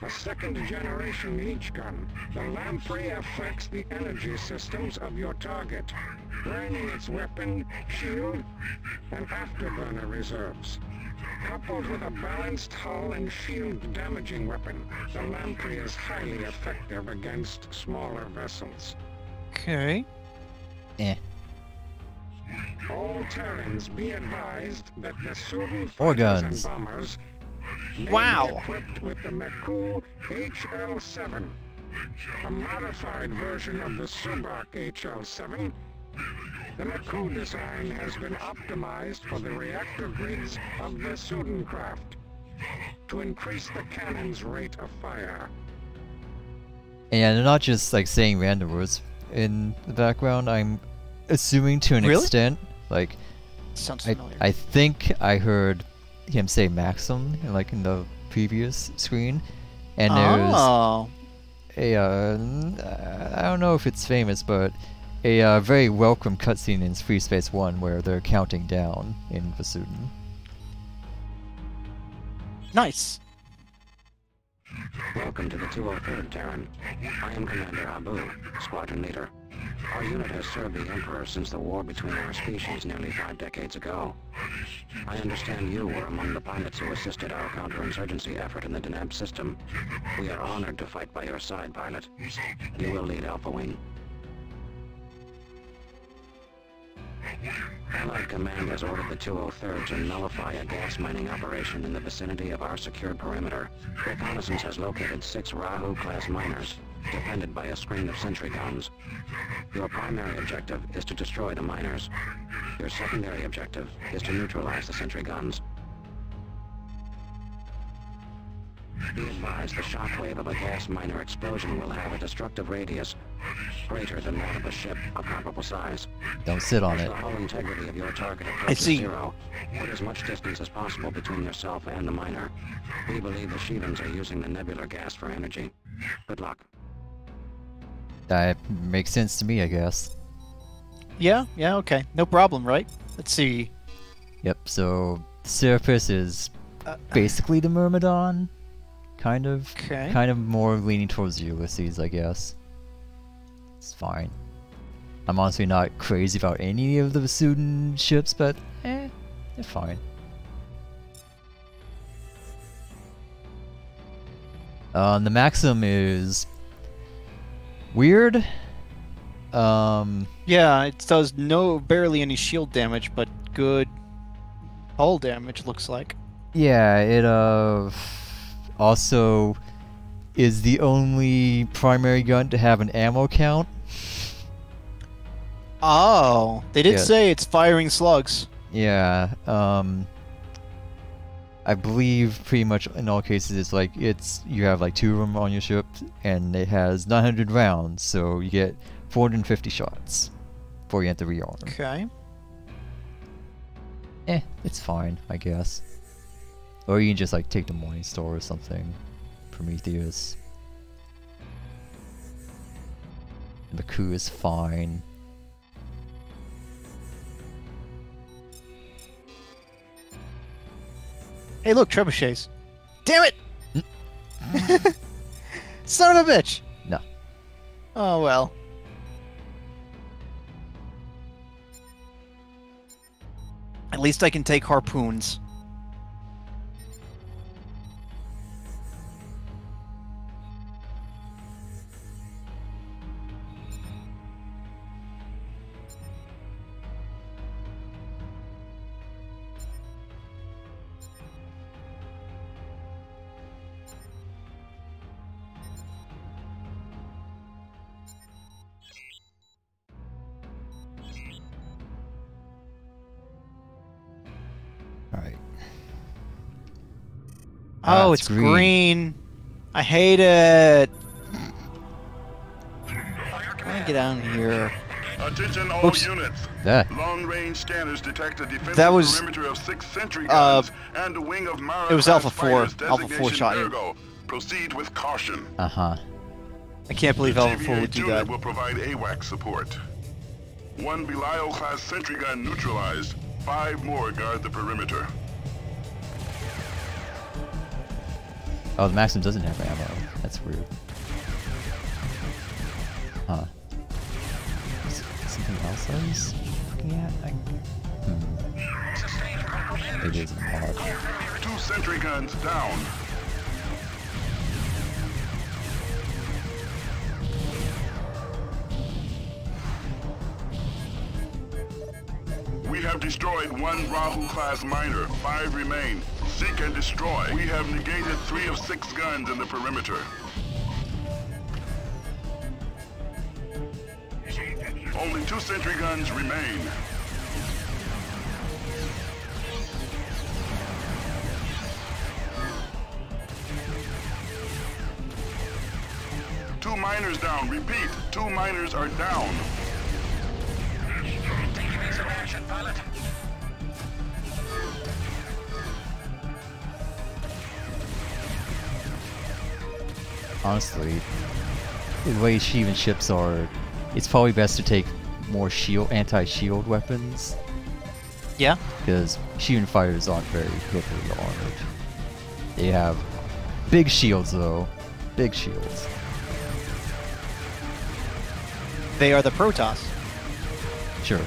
A second-generation leech gun, the Lamprey affects the energy systems of your target, draining its weapon, shield, and afterburner reserves. Coupled with a balanced hull and shield damaging weapon, the Lamprey is highly effective against smaller vessels. Okay. Eh. All Terrans be advised that the Sudan Or fighters guns. and bombers Wow. be equipped with the Mekhu HL-7, a modified version of the Subach HL-7. The Mekhu design has been optimized for the reactor grids of the Sudan craft to increase the cannon's rate of fire. And they're not just like saying random words in the background. I'm assuming to an Really? extent. Like, Sounds I, familiar. I think I heard him say Maxim, like in the previous screen, and there's oh. a uh, I don't know if it's famous, but a uh, very welcome cutscene in Free Space One where they're counting down in Vasudan. Nice. Welcome to the 203rd Terran. I am Commander Abu, Squadron Leader. Our unit has served the Emperor since the war between our species nearly five decades ago. I understand you were among the pilots who assisted our counterinsurgency effort in the Deneb system. We are honored to fight by your side, pilot. You will lead Alpha Wing. Allied Command has ordered the 203rd to nullify a gas mining operation in the vicinity of our secured perimeter. Reconnaissance has located six Rahu-class miners, defended by a screen of sentry guns. Your primary objective is to destroy the miners. Your secondary objective is to neutralize the sentry guns. Be advised the shockwave of a gas miner explosion will have a destructive radius greater than that of a ship of comparable size. Don't sit on it. the hull integrity of your target I see. zero, put as much distance as possible between yourself and the miner. We believe the Shivans are using the nebular gas for energy. Good luck. That makes sense to me, I guess. Yeah, yeah, okay. No problem, right? Let's see. Yep. So Serapis is uh, basically the Myrmidon, kind of. Okay. Kind of more leaning towards Ulysses, I guess. It's fine. I'm honestly not crazy about any of the Vasudan ships, but eh, they're fine. Um, the Maxim is weird. Um, Yeah, it does no barely any shield damage, but good hull damage looks like. Yeah, it uh also is the only primary gun to have an ammo count. Oh, they did Yeah. say it's firing slugs. Yeah, um I believe pretty much in all cases it's like it's you have like two of them on your ship and it has 900 rounds, so you get 450 shots before you have to rearm. Okay. Eh, it's fine, I guess. Or you can just like take the Morning Star or something. Prometheus. The coup is fine. Hey, look, trebuchets. Damn it! Son of a bitch! No. Oh well. At least I can take harpoons. Oh, Ah, it's green. I hate it. Can I get down here? Attention all Oops. units. Yeah. Long-range scanners detect a defensive That was- perimeter of six sentry uh, and a wing of Mara it was Alpha 4. Alpha 4 shot you. Virgo. Proceed with caution. Uh huh. I can't believe the Alpha 4 TVA would do unit that. will provide AWAC support. One Belial-class sentry gun neutralized. Five more guard the perimeter. Oh, the Maxim doesn't have ammo. That's rude. Huh. Something else I was looking at? I... Hmm. It's a mod. Two sentry guns down. We have destroyed one Rahu-class miner. Five remain. Seek and destroy. We have negated three of six guns in the perimeter. Only two sentry guns remain. Two miners down. Repeat, two miners are down. Honestly, the way Shivan ships are, it's probably best to take more shield, anti-shield weapons. Yeah. Because Shivan fighters aren't very heavily armored. They have big shields though, big shields. They are the Protoss. Sure.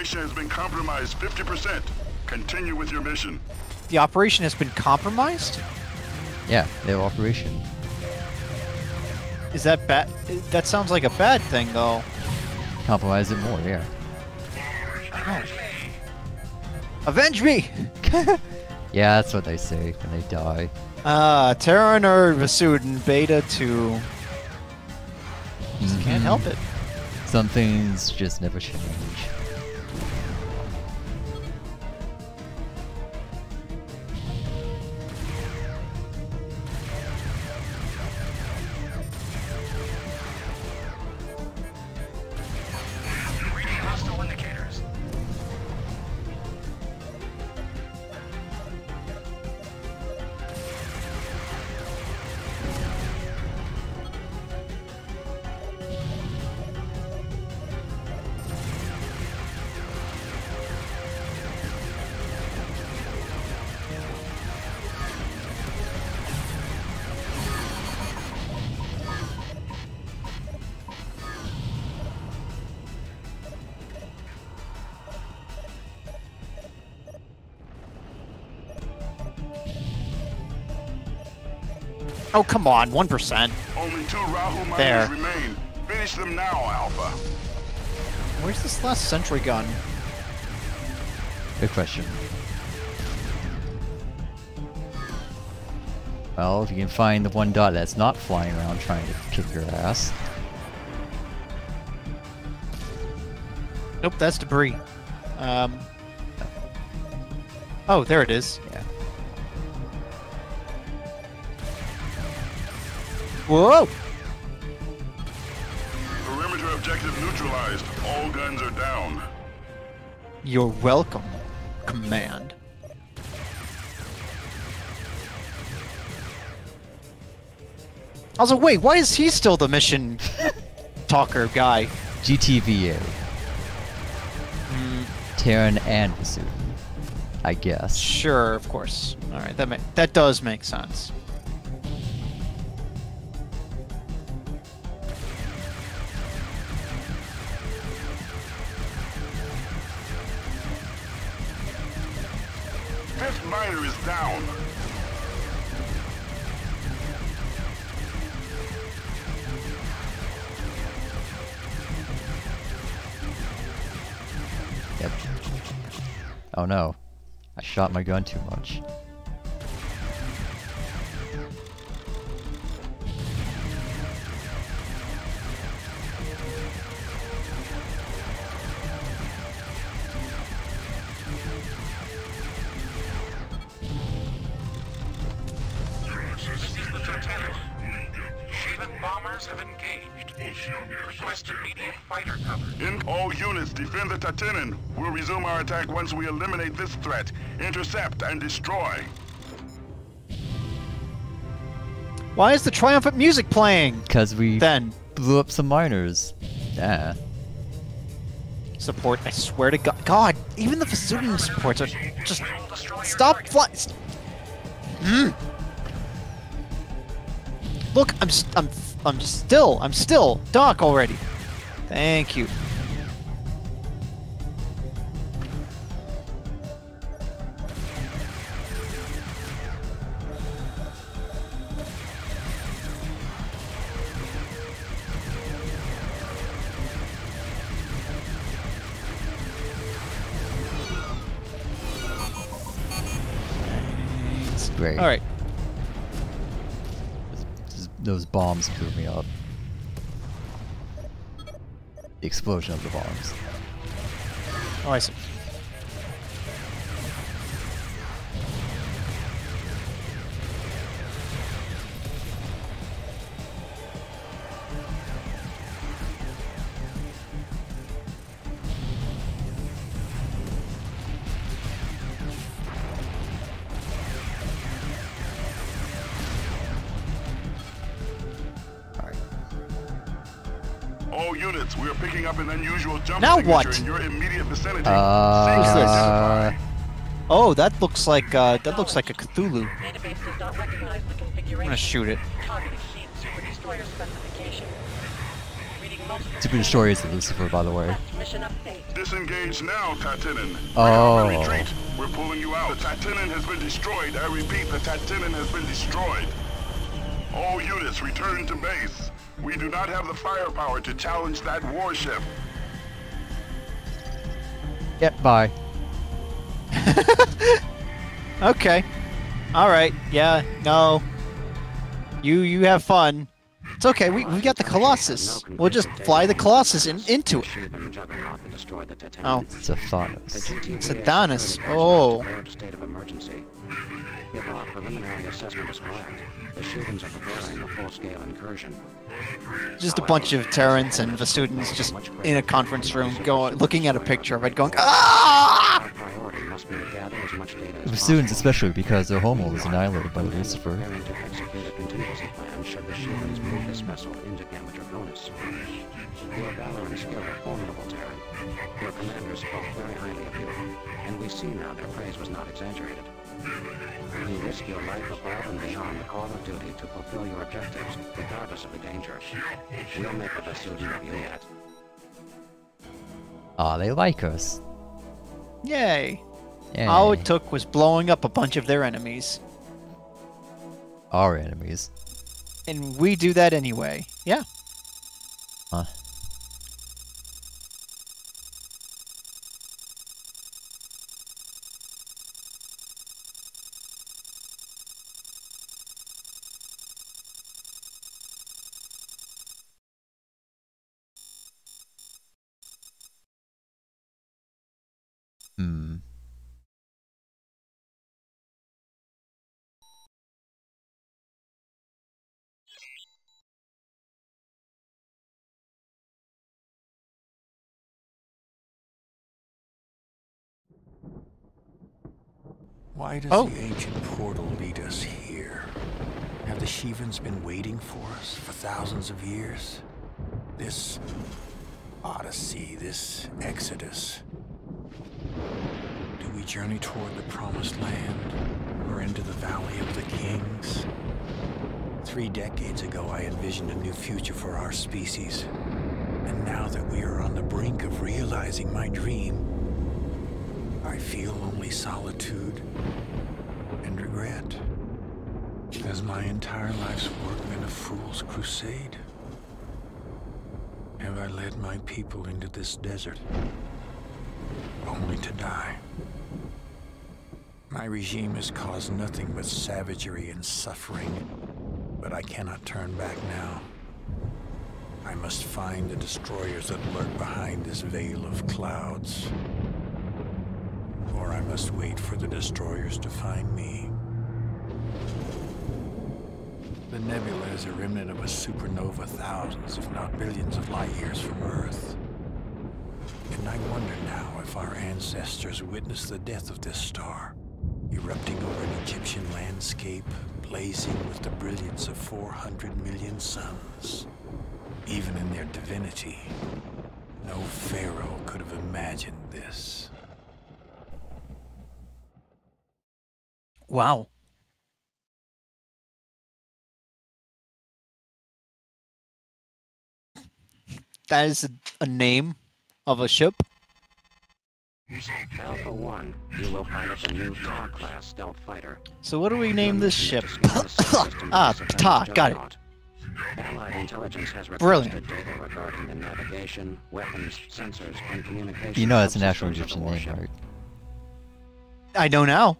Operation has been compromised 50%. Continue with your mission. The operation has been compromised? Yeah, their operation. Is that bad? That sounds like a bad thing, though. Compromise it more, yeah. Avenge me! Yeah, that's what they say when they die. Ah, Terran or Vasudan, Beta 2. Just can't Mhm. help it. Some things just never change. Come on, 1%. Only two Rahu There. remain. Finish them now, Alpha. Where's this last sentry gun? Good question. Well, if you can find the one dot that's not flying around trying to kick your ass. Nope, that's debris. Um. Oh, there it is. Yeah. Whoa! Perimeter objective neutralized. All guns are down. You're welcome, Command. I was like, wait, why is he still the mission talker guy? GTVA. Hmm. Terran and Vasudan. I guess. Sure, of course. All right, that ma- that does make sense. Oh no. I shot my gun too much. All defend the Tatinin. We'll resume our attack once we eliminate this threat. Intercept and destroy. Why is the triumphant music playing? Because we Then. blew up some miners. Yeah. Support. I swear to God. God, even the Vesuvian supports are just stop flying. Mm. Look, I'm st- I'm I'm still I'm still Doc already. Thank you. Great. All right. Those- Those bombs blew me up. The explosion of the bombs. Oh, I see. Now what? in your immediate vicinity. Uh, Seek and identify. Oh, that looks like uh, that looks like a Cthulhu. Database does not recognize the configuration. I'm gonna shoot it. Super Destroyer specification. Reading multiple Super is Lucifer, by the way. mission. Disengage now, Tatinin. Oh. Break up and retreat. We're pulling you out. The Tatinin has been destroyed. I repeat, the Tatinin has been destroyed. All units, return to base. We do not have the firepower to challenge that warship. Yep, bye. Okay. All right. Yeah. No. You you have fun. It's okay. We we got the Colossus. We'll just fly the Colossus in, into it. Shivan juggernaut that destroyed the Titanic. Oh. It's a Thanos. It's Adonis. Oh. Declared a state of emergency. If our preliminary assessment is correct, the Shivans are preparing a full-scale incursion. Just a bunch of Terrans and Vasudans just in a conference room, going looking at a picture of it, going ah. Our priority must be to gather as much data as The possible. students especially because their homeworld is annihilated by Lucifer. Preparing to execute a contingency plan should the Shivans move this vessel into Gamma Draconis. Your valor and skill are formidable, Terran. Your commanders spoke very highly of you, and we see now their praise was not exaggerated. You risk your life above and beyond the call of duty to fulfill your objectives, regardless of the danger. We'll make the best of you yet. Ah, they like us. Yay. Yay. All it took was blowing up a bunch of their enemies, Our enemies. and we do that anyway. Yeah. Why does Oh. the ancient portal lead us here? Have the Shivans been waiting for us for thousands of years? This odyssey, this exodus. Do we journey toward the promised land or into the valley of the kings? Three decades ago, I envisioned a new future for our species. And now that we are on the brink of realizing my dream, feel only solitude and regret. Has my entire life's work been a fool's crusade? Have I led my people into this desert, only to die? My regime has caused nothing but savagery and suffering, but I cannot turn back now. I must find the destroyers that lurk behind this veil of clouds. Must wait for the destroyers to find me. The nebula is a remnant of a supernova thousands, if not billions of light years from Earth. And I wonder now if our ancestors witnessed the death of this star, erupting over an Egyptian landscape, blazing with the brilliance of 400 million suns. Even in their divinity, no pharaoh could have imagined this. Wow. That is a, a name of a ship. Alpha 1, you will pilot the new Tar class stealth fighter. So what do we name this ship? ah, Ta, got it. Allied intelligence has Brilliant. data regarding the navigation, weapons, sensors, and communications. You know that's an actual subsystems of the Egyptian name, right? I know now.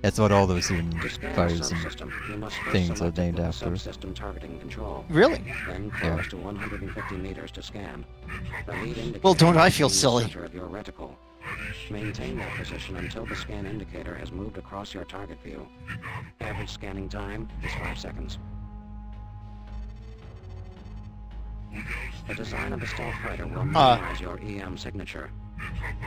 That's what all those even To scan a fighters and subsystem, you must first things are named after. Subsystem targeting control. Really? Yeah. close to 150 meters to scan. The lead indicator Well, don't I feel silly. center of your reticle. Maintain that position until the scan indicator has moved across your target view. Average scanning time is 5 seconds. The design of the stealth fighter will Uh. minimize your EM signature.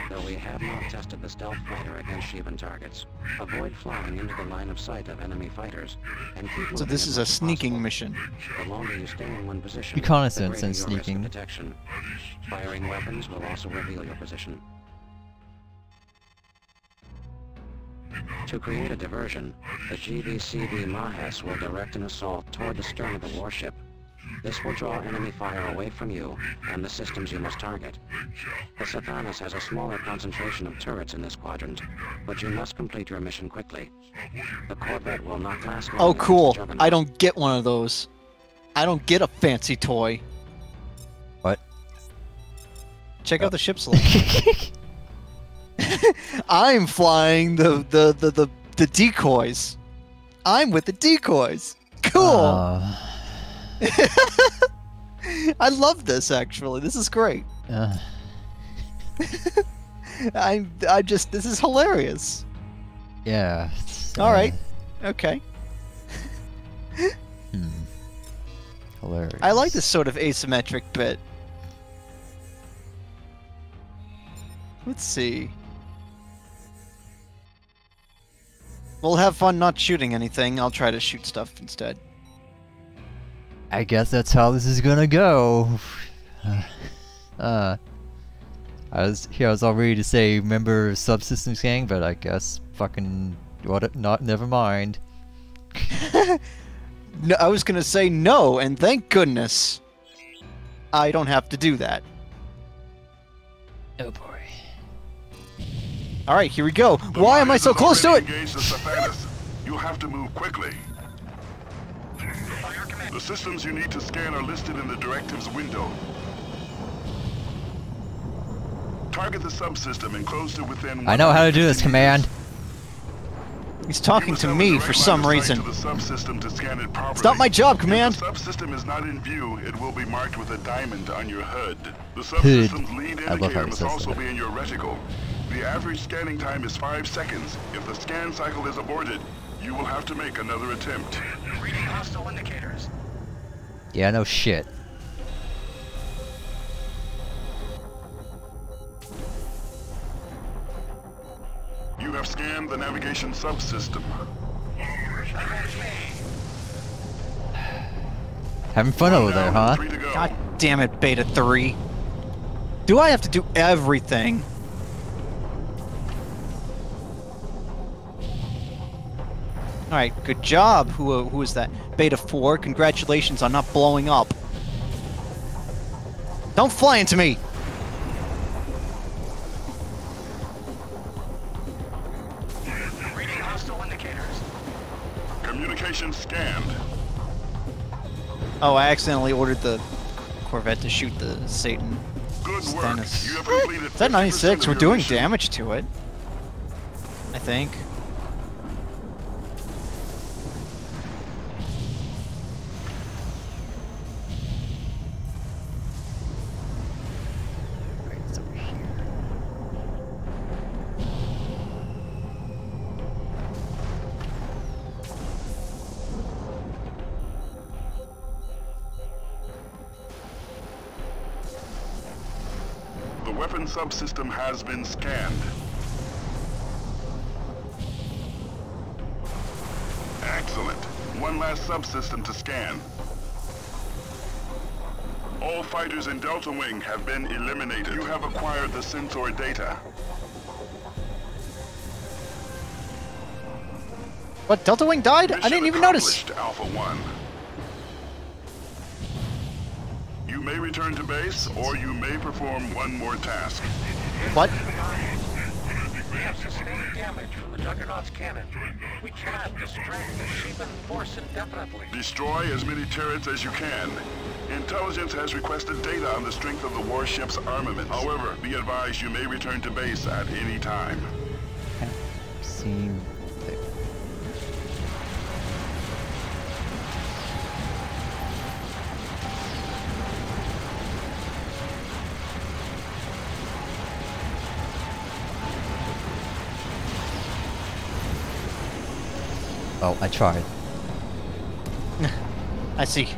Though we have not tested the stealth fighter against Shivan targets, avoid flying into the line of sight of enemy fighters, and keep So this is a sneaking possible. mission. The longer you stay in one position, Reconnaissance and greater your risk of sneaking. detection. Firing weapons will also reveal your position. To create a diversion, the GVCV Mahes will direct an assault toward the stern of the warship. This will draw enemy fire away from you and the systems you must target. The Sathanas has a smaller concentration of turrets in this quadrant, but you must complete your mission quickly. The Corvette will not last long Oh, cool. I don't get one of those. I don't get a fancy toy. What? Check out the ship's look. I'm flying the, the, the, the, the decoys. I'm with the decoys. Cool. Uh, I love this actually. This is great. uh, I'm I just this is hilarious. yeah. it's, All uh, right. Okay. Hmm. Hilarious. I like this sort of asymmetric bit. Let's see. We'll have fun not shooting anything. I'll try to shoot stuff instead. I guess that's how this is gonna go. Uh, I was here. I was all ready to say member subsystems gang, but I guess fucking what? Not. Never mind. No, I was gonna say no, and thank goodness I don't have to do that. Oh boy. All right, here we go. The Why am I so close to it? engaged the Sathanas. You'll have to move quickly. The systems you need to scan are listed in the directives window. Target the subsystem and close to within. I know how to do this, command. He's talking to me for some reason. To the subsystem to scan it properly. It's not my job, command. If the subsystem is not in view, it will be marked with a diamond on your HUD. The subsystem's lead I love how indicator must also that. be in your reticle. The average scanning time is 5 seconds. If the scan cycle is aborted, you will have to make another attempt. Reading hostile indicators. Yeah. No shit. You have scanned the navigation subsystem. Having fun over there, huh? Three to go. God damn it, Beta 3. Do I have to do everything? All right, good job. Who uh, who is that? Beta 4. Congratulations on not blowing up. Don't fly into me. Reading hostile indicators. Communication scanned. Oh, I accidentally ordered the Corvette to shoot the Satan. Good work. You have completed Is that 96? We're doing mission. damage to it. I think. Subsystem has been scanned. Excellent. One last subsystem to scan. All fighters in Delta Wing have been eliminated. You have acquired the sensor data. What? Delta Wing died? I didn't even notice. Alpha 1. May return to base, or you may perform one more task. What? We have sustained damage from the Juggernaut's cannon. We cannot distract the Shivan force indefinitely. Destroy as many turrets as you can. Intelligence has requested data on the strength of the warship's armament. However, be advised you may return to base at any time. Seem. Oh, I tried. I see.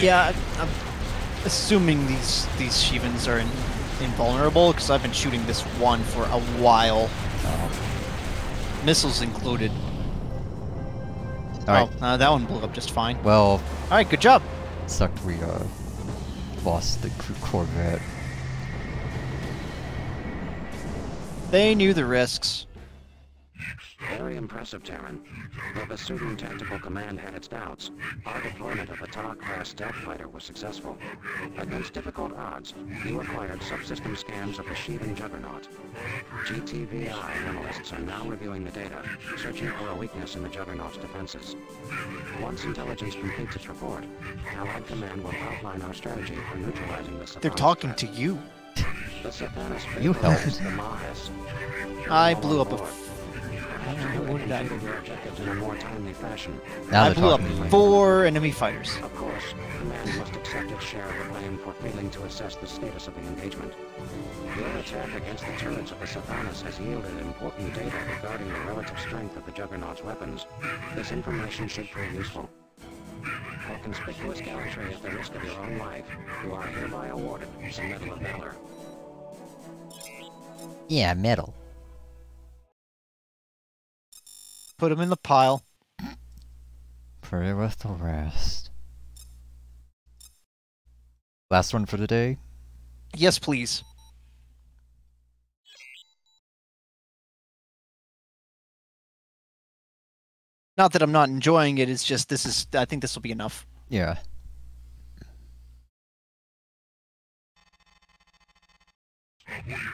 Yeah, I'm assuming these these Shivans are in, invulnerable because I've been shooting this one for a while. Missiles included. Alright. Oh, uh, that one blew up just fine. Well, All right, good job. sucked we uh lost the Corvette. They knew the risks. Very impressive, Terran. Though the Sudan Tactical Command had its doubts, our deployment of a Ta-class stealth fighter was successful. Against difficult odds, you acquired subsystem scans of the Shivan Juggernaut. GTVA analysts are now reviewing the data, searching for a weakness in the Juggernaut's defenses. Once intelligence completes its report, Allied Command will outline our strategy for neutralizing the They're talking to you. The You helped. I blew up a. I completed your in a more timely fashion. Now I blew up four enemy fighters. Of course, Command must accept its share of the blame for failing to assess the status of the engagement. Your attack against the turrets of the Sathanas has yielded important data regarding the relative strength of the Juggernaut's weapons. This information should prove useful. For conspicuous gallantry at the risk of your own life, you are hereby awarded the Medal of Valor. Yeah, metal. Put them in the pile. It with the rest. Last one for the day. Yes, please. Not that I'm not enjoying it. It's just this is. I think this will be enough. Yeah.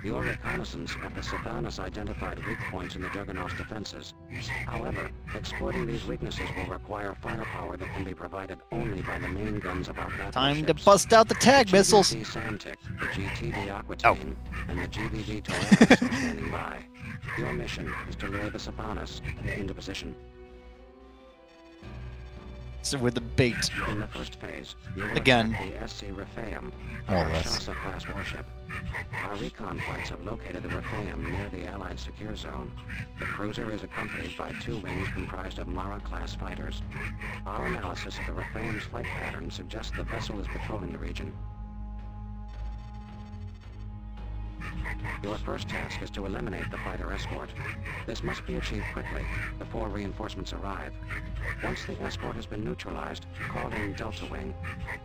Your reconnaissance of the Sathanas identified weak points in the Juggernaut's defenses. However, exploiting these weaknesses will require firepower that can be provided only by the main guns of our battleships. Time to bust out the tag The missiles. Psamtik, the GTV Aquitaine, oh. and the Torres are standing by. Your mission is to lure the Sathanas into position. So we're the bait. In the first phase, Again. the SC Rephaim, a. Shasta-class warship. Our recon flights have located the Rephaim near the Allied secure zone. The cruiser is accompanied by two wings comprised of Mara-class fighters. Our analysis of the Rephaim's flight pattern suggests the vessel is patrolling the region. Your first task is to eliminate the fighter escort. This must be achieved quickly, before reinforcements arrive. Once the escort has been neutralized, call in Delta Wing.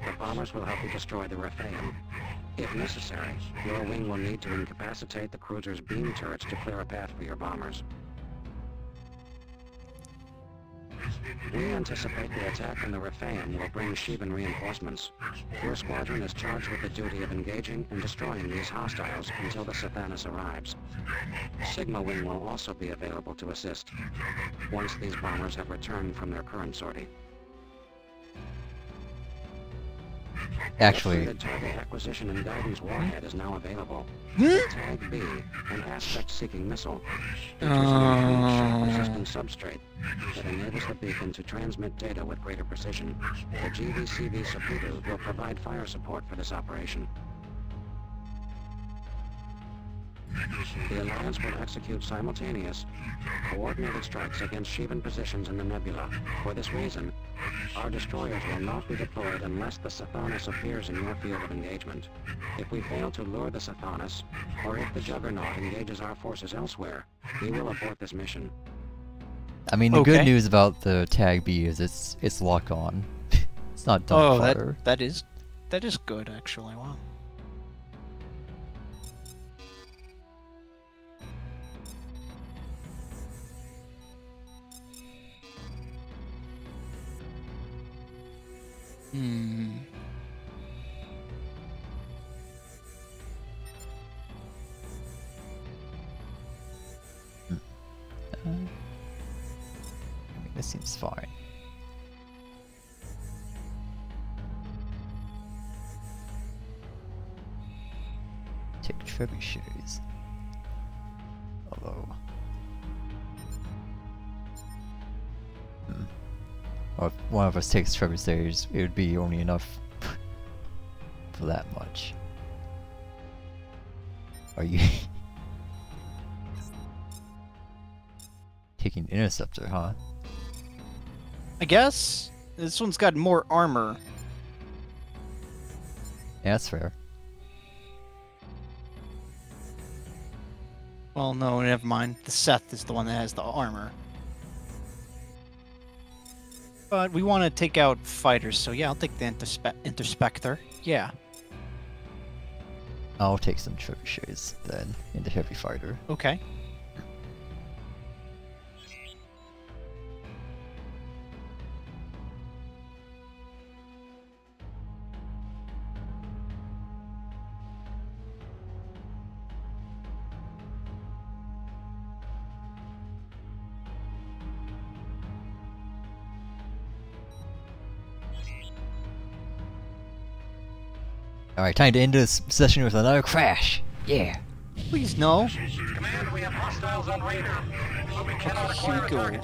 The bombers will help you destroy the Rephaim. If necessary, your wing will need to incapacitate the cruiser's beam turrets to clear a path for your bombers. We anticipate the attack from the Rephaim will bring Shivan reinforcements. Your squadron is charged with the duty of engaging and destroying these hostiles until the Sathanas arrives. Sigma Wing will also be available to assist, once these bombers have returned from their current sortie. Actually, The target acquisition and guidance warhead is now available. Hmm? Tag B, an aspect-seeking missile, features an enhanced shock-resistant substrate that enables the beacon to transmit data with greater precision. The GVCV Sapudu will provide fire support for this operation. The Alliance will execute simultaneous, coordinated strikes against Shivan positions in the nebula. For this reason, our destroyers will not be deployed unless the Sathanas appears in your field of engagement. If we fail to lure the Sathanas, or if the Juggernaut engages our forces elsewhere, we will abort this mission. I mean, the good news about the Tag B is it's it's lock on. it's not done Oh, fire. that that is that is good actually. Wow. Hmm. This seems fine. Take trebuchets. Although. Well, if one of us takes trebuchets, it would be only enough for that much. Are you taking interceptor, huh? I guess this one's got more armor. Yeah, that's fair. Well, no, never mind. The Seth is the one that has the armor. But we want to take out fighters, so yeah, I'll take the Interspe- Interspector. Yeah. I'll take some trebuchets then in the heavy fighter. Okay. Alright, time to end this session with another crash. Yeah. Please no. Command, we have hostiles on radar, but we cannot acquire a Hugo. target.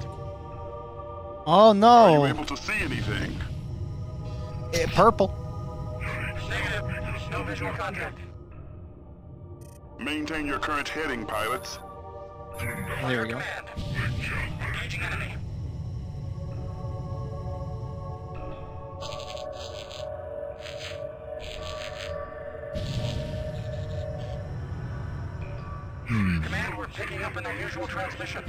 Oh Are you no. able to see anything? Eh, purple. Negative. No visual contact. Maintain your current heading, pilots. There we go. Engaging enemy. Unusual transmission.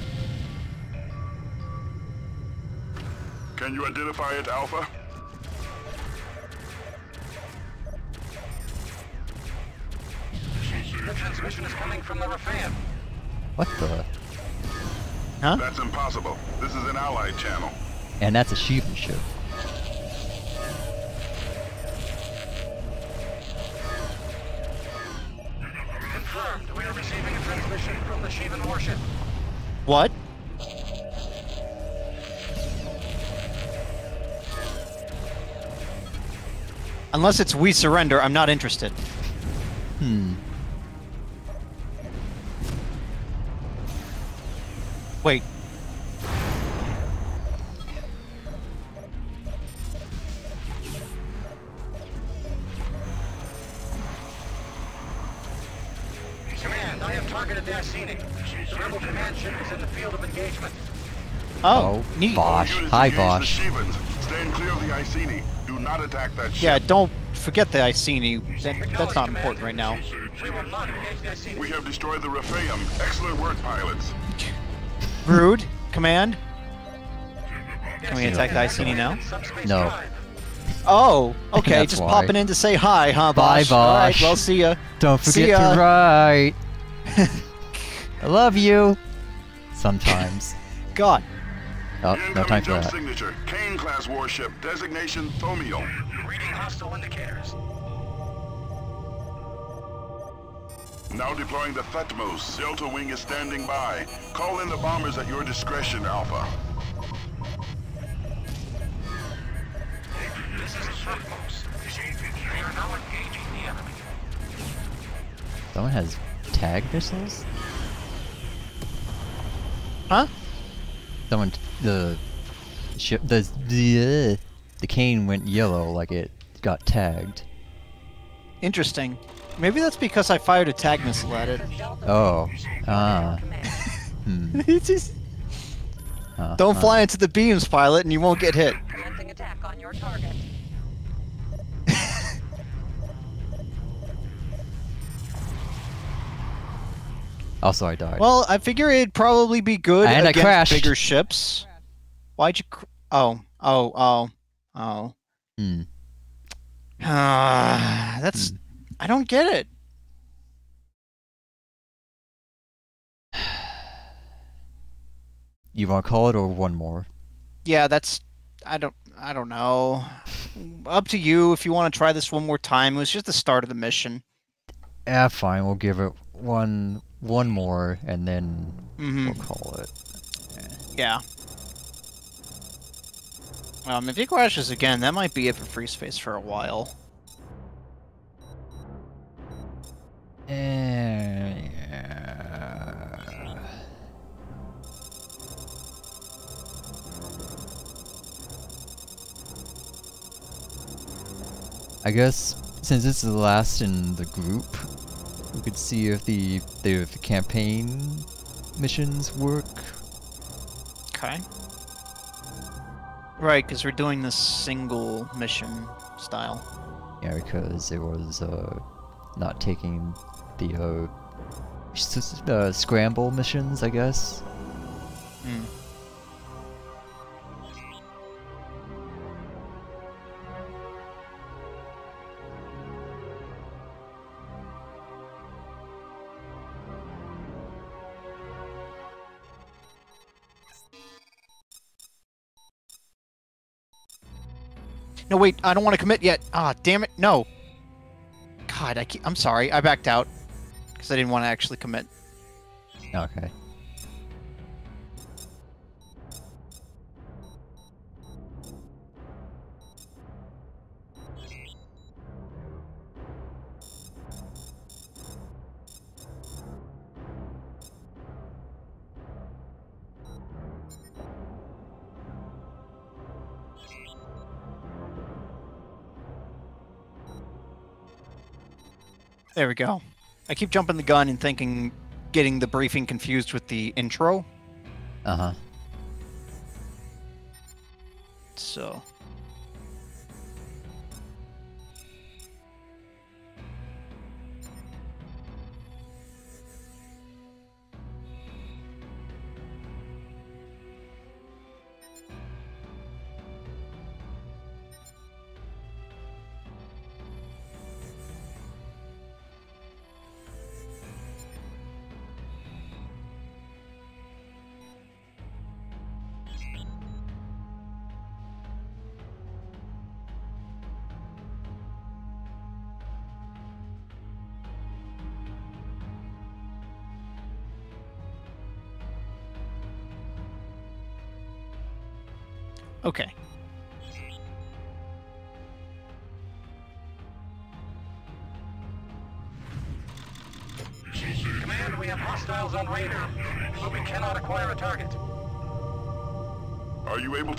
Can you identify it, Alpha? The transmission is coming from the Rephaim. What the? Huh? That's impossible. This is an allied channel. And that's a Shivan ship. What? Unless it's we surrender, I'm not interested. Neat. Bosch. Hi, engage Bosch. Shivans. Stand clear of the Iceni. Do not attack that ship. Yeah, don't forget the Iceni. That, that's not important right now. We will not engage the Iceni. We have destroyed the Rephaim. Excellent work, pilots. Rude. Command. Can we attack the Iceni now? No. Oh, okay. That's just why. popping in to say hi, huh, Bye, Bosch? All right, well, see ya. Don't See forget ya. to write. I love you. Sometimes. God. Oh, no Incoming time for jump that. signature. Cain class warship. Designation Thomio. Reading hostile indicators. Now deploying the Thutmose. Delta Wing is standing by. Call in the bombers at your discretion, Alpha. This is Thutmose. We are now engaging the enemy. Someone has tag missiles? Huh? Someone, the ship, the the the Cain went yellow like it got tagged. Interesting. Maybe that's because I fired a tag missile at it. Oh, ah. hmm. It's just- Uh, Don't uh. fly into the beams, pilot, and you won't get hit. Also, I died. Well, I figure it'd probably be good And I against crashed. bigger ships. Why'd you? Cr- oh, oh, oh, oh. Hmm. Ah, that's. I don't get it. You want to call it or one more? Yeah, that's. I don't. I don't know. Up to you if you want to try this one more time. It was just the start of the mission. Ah, fine. We'll give it one one more, and then Mhm. we'll call it. Yeah. Um, if he crashes again, that might be it for free space for a while. Eh, I guess since this is the last in the group, we could see if the the campaign missions work. Okay. Right, because we're doing this single mission style. Yeah, because it was uh, not taking the uh, uh, scramble missions, I guess. Hmm. No, wait, I don't want to commit yet. Ah, damn it, no. God, I I'm sorry, I backed out because I didn't want to actually commit. Okay. There we go. I keep jumping the gun and thinking, getting the briefing confused with the intro. Uh huh. So.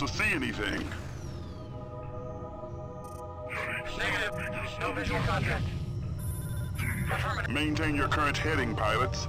To see anything? Negative. No visual contact. Affirmative. Maintain your current heading, pilots.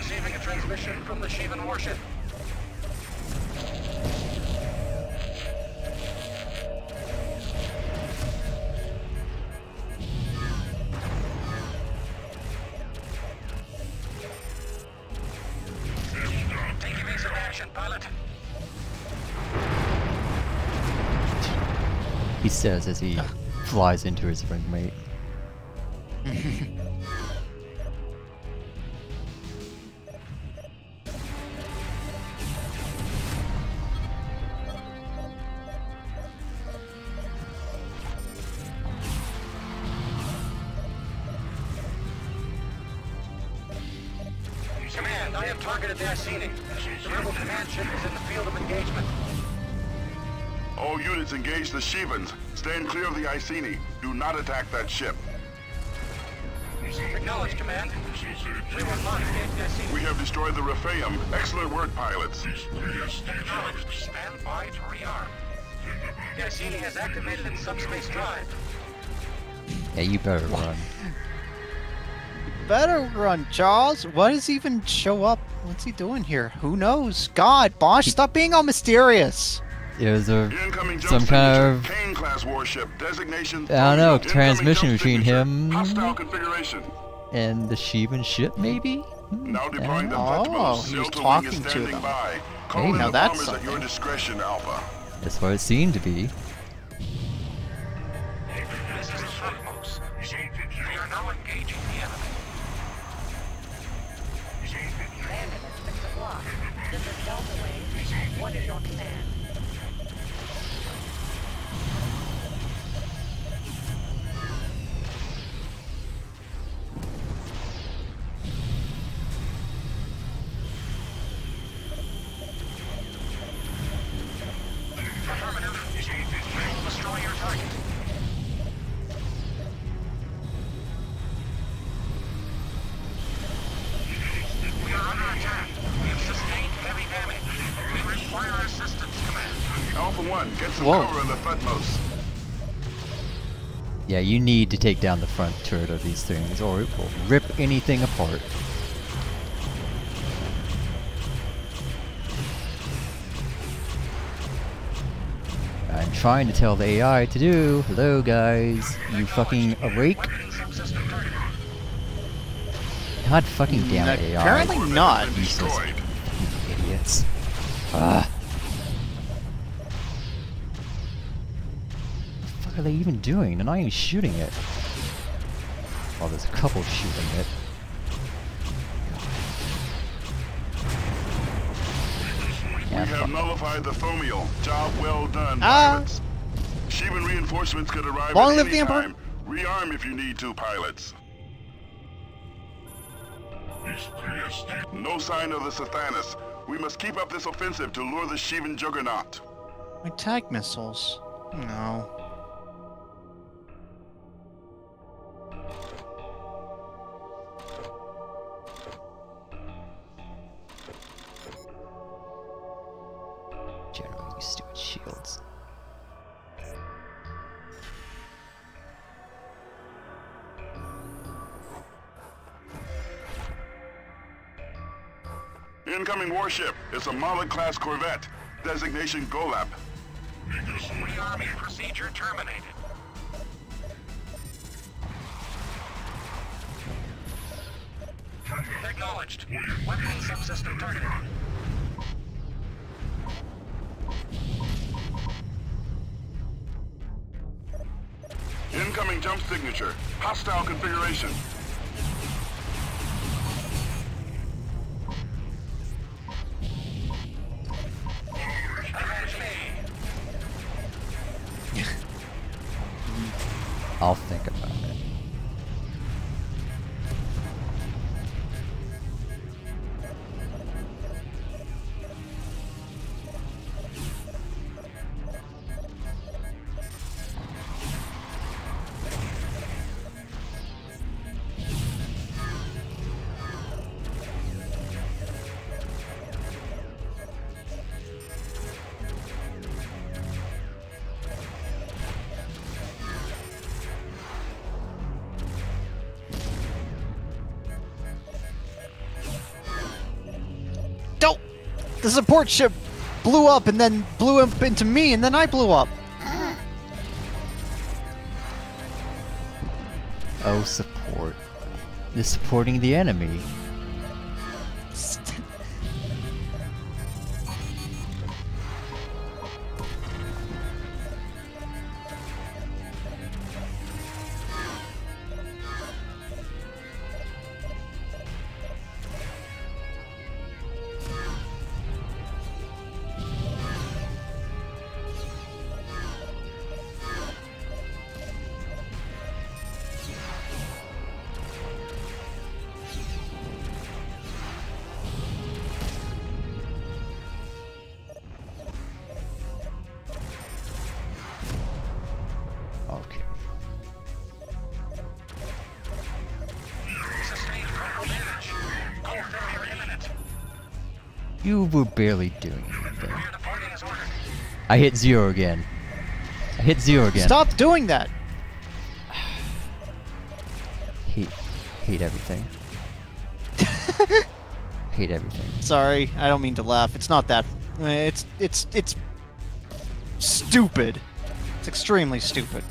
Receiving a transmission from the Shivan warship. He says as he flies into his ring mate. The Shivans. Stand clear of the Iceni. Do not attack that ship. Acknowledge, Command. We will not the Iceni. We have destroyed the Rephaim. Excellent work, pilots. Acknowledged. Stand by to rearm. The Iceni has activated its subspace drive. Yeah, you better run. Better run, Charles. What does he even show up? What's he doing here? Who knows? God, Bosch, stop being all mysterious. There's a some kind of Cain-class warship. Designation. I don't know transmission between him Hostile configuration. and the Shivan ship, maybe. Hmm, now deploying the Oh, Thunderbolts. he was talking to them. by. Hey, now that's bombers at your something. discretion, Alpha. That's what it seemed to be. You need to take down the front turret of these things, or it will rip anything apart. I'm trying to tell the AI to do. Hello, guys. You fucking awake? God fucking damn it, AI. Apparently not. Useless idiots. Ah. What the fuck are they even doing? They're not even shooting it. Well, there's a couple shooting it. We have nullified the Fomial. Job well done, Ah. pilots. Shivan reinforcements could arrive Long at live any the Emperor. time. Rearm if you need to, pilots. No sign of the Sathanas. We must keep up this offensive to lure the Shivan juggernaut. My tag missiles. No. Incoming warship. It's a Moloch-class corvette. Designation Golab. Rearming procedure terminated. Acknowledged. Weapon subsystem targeted. Incoming jump signature. Hostile configuration. The support ship blew up and then blew up into me, and then I blew up. Oh, support. They're supporting the enemy. Barely doing anything. I hit zero again. I hit zero again. Stop doing that. Hate, hate everything. hate everything. Sorry, I don't mean to laugh. It's not that. uh, It's it's it's stupid. It's extremely stupid.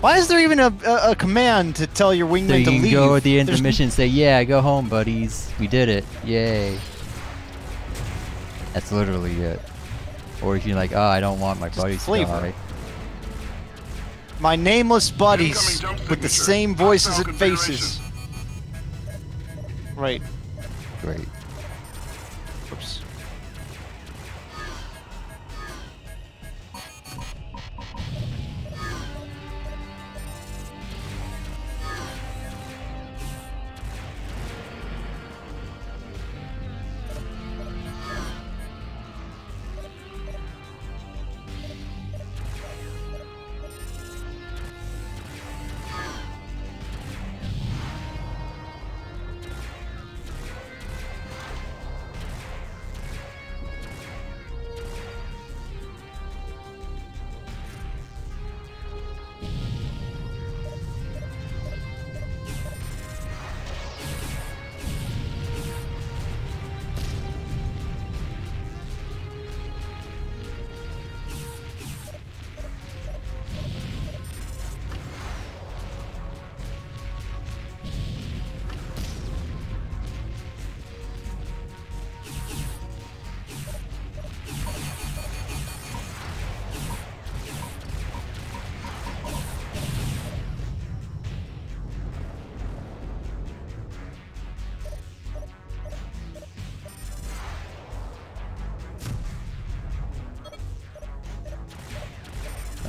Why is there even a, a, a command to tell your wingman So you to can leave? go at the end of the mission and say, "Yeah, go home, buddies. We did it. Yay." That's literally it. Or if you're like, "Oh, I don't want my buddies to die." My nameless buddies with the same voices and faces. Right.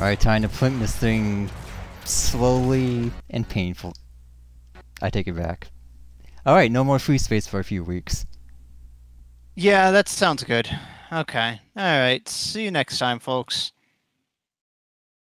Alright, time to plink this thing slowly and painful. I take it back. Alright, no more free space for a few weeks. Yeah, that sounds good. Okay. All right. See you next time, folks.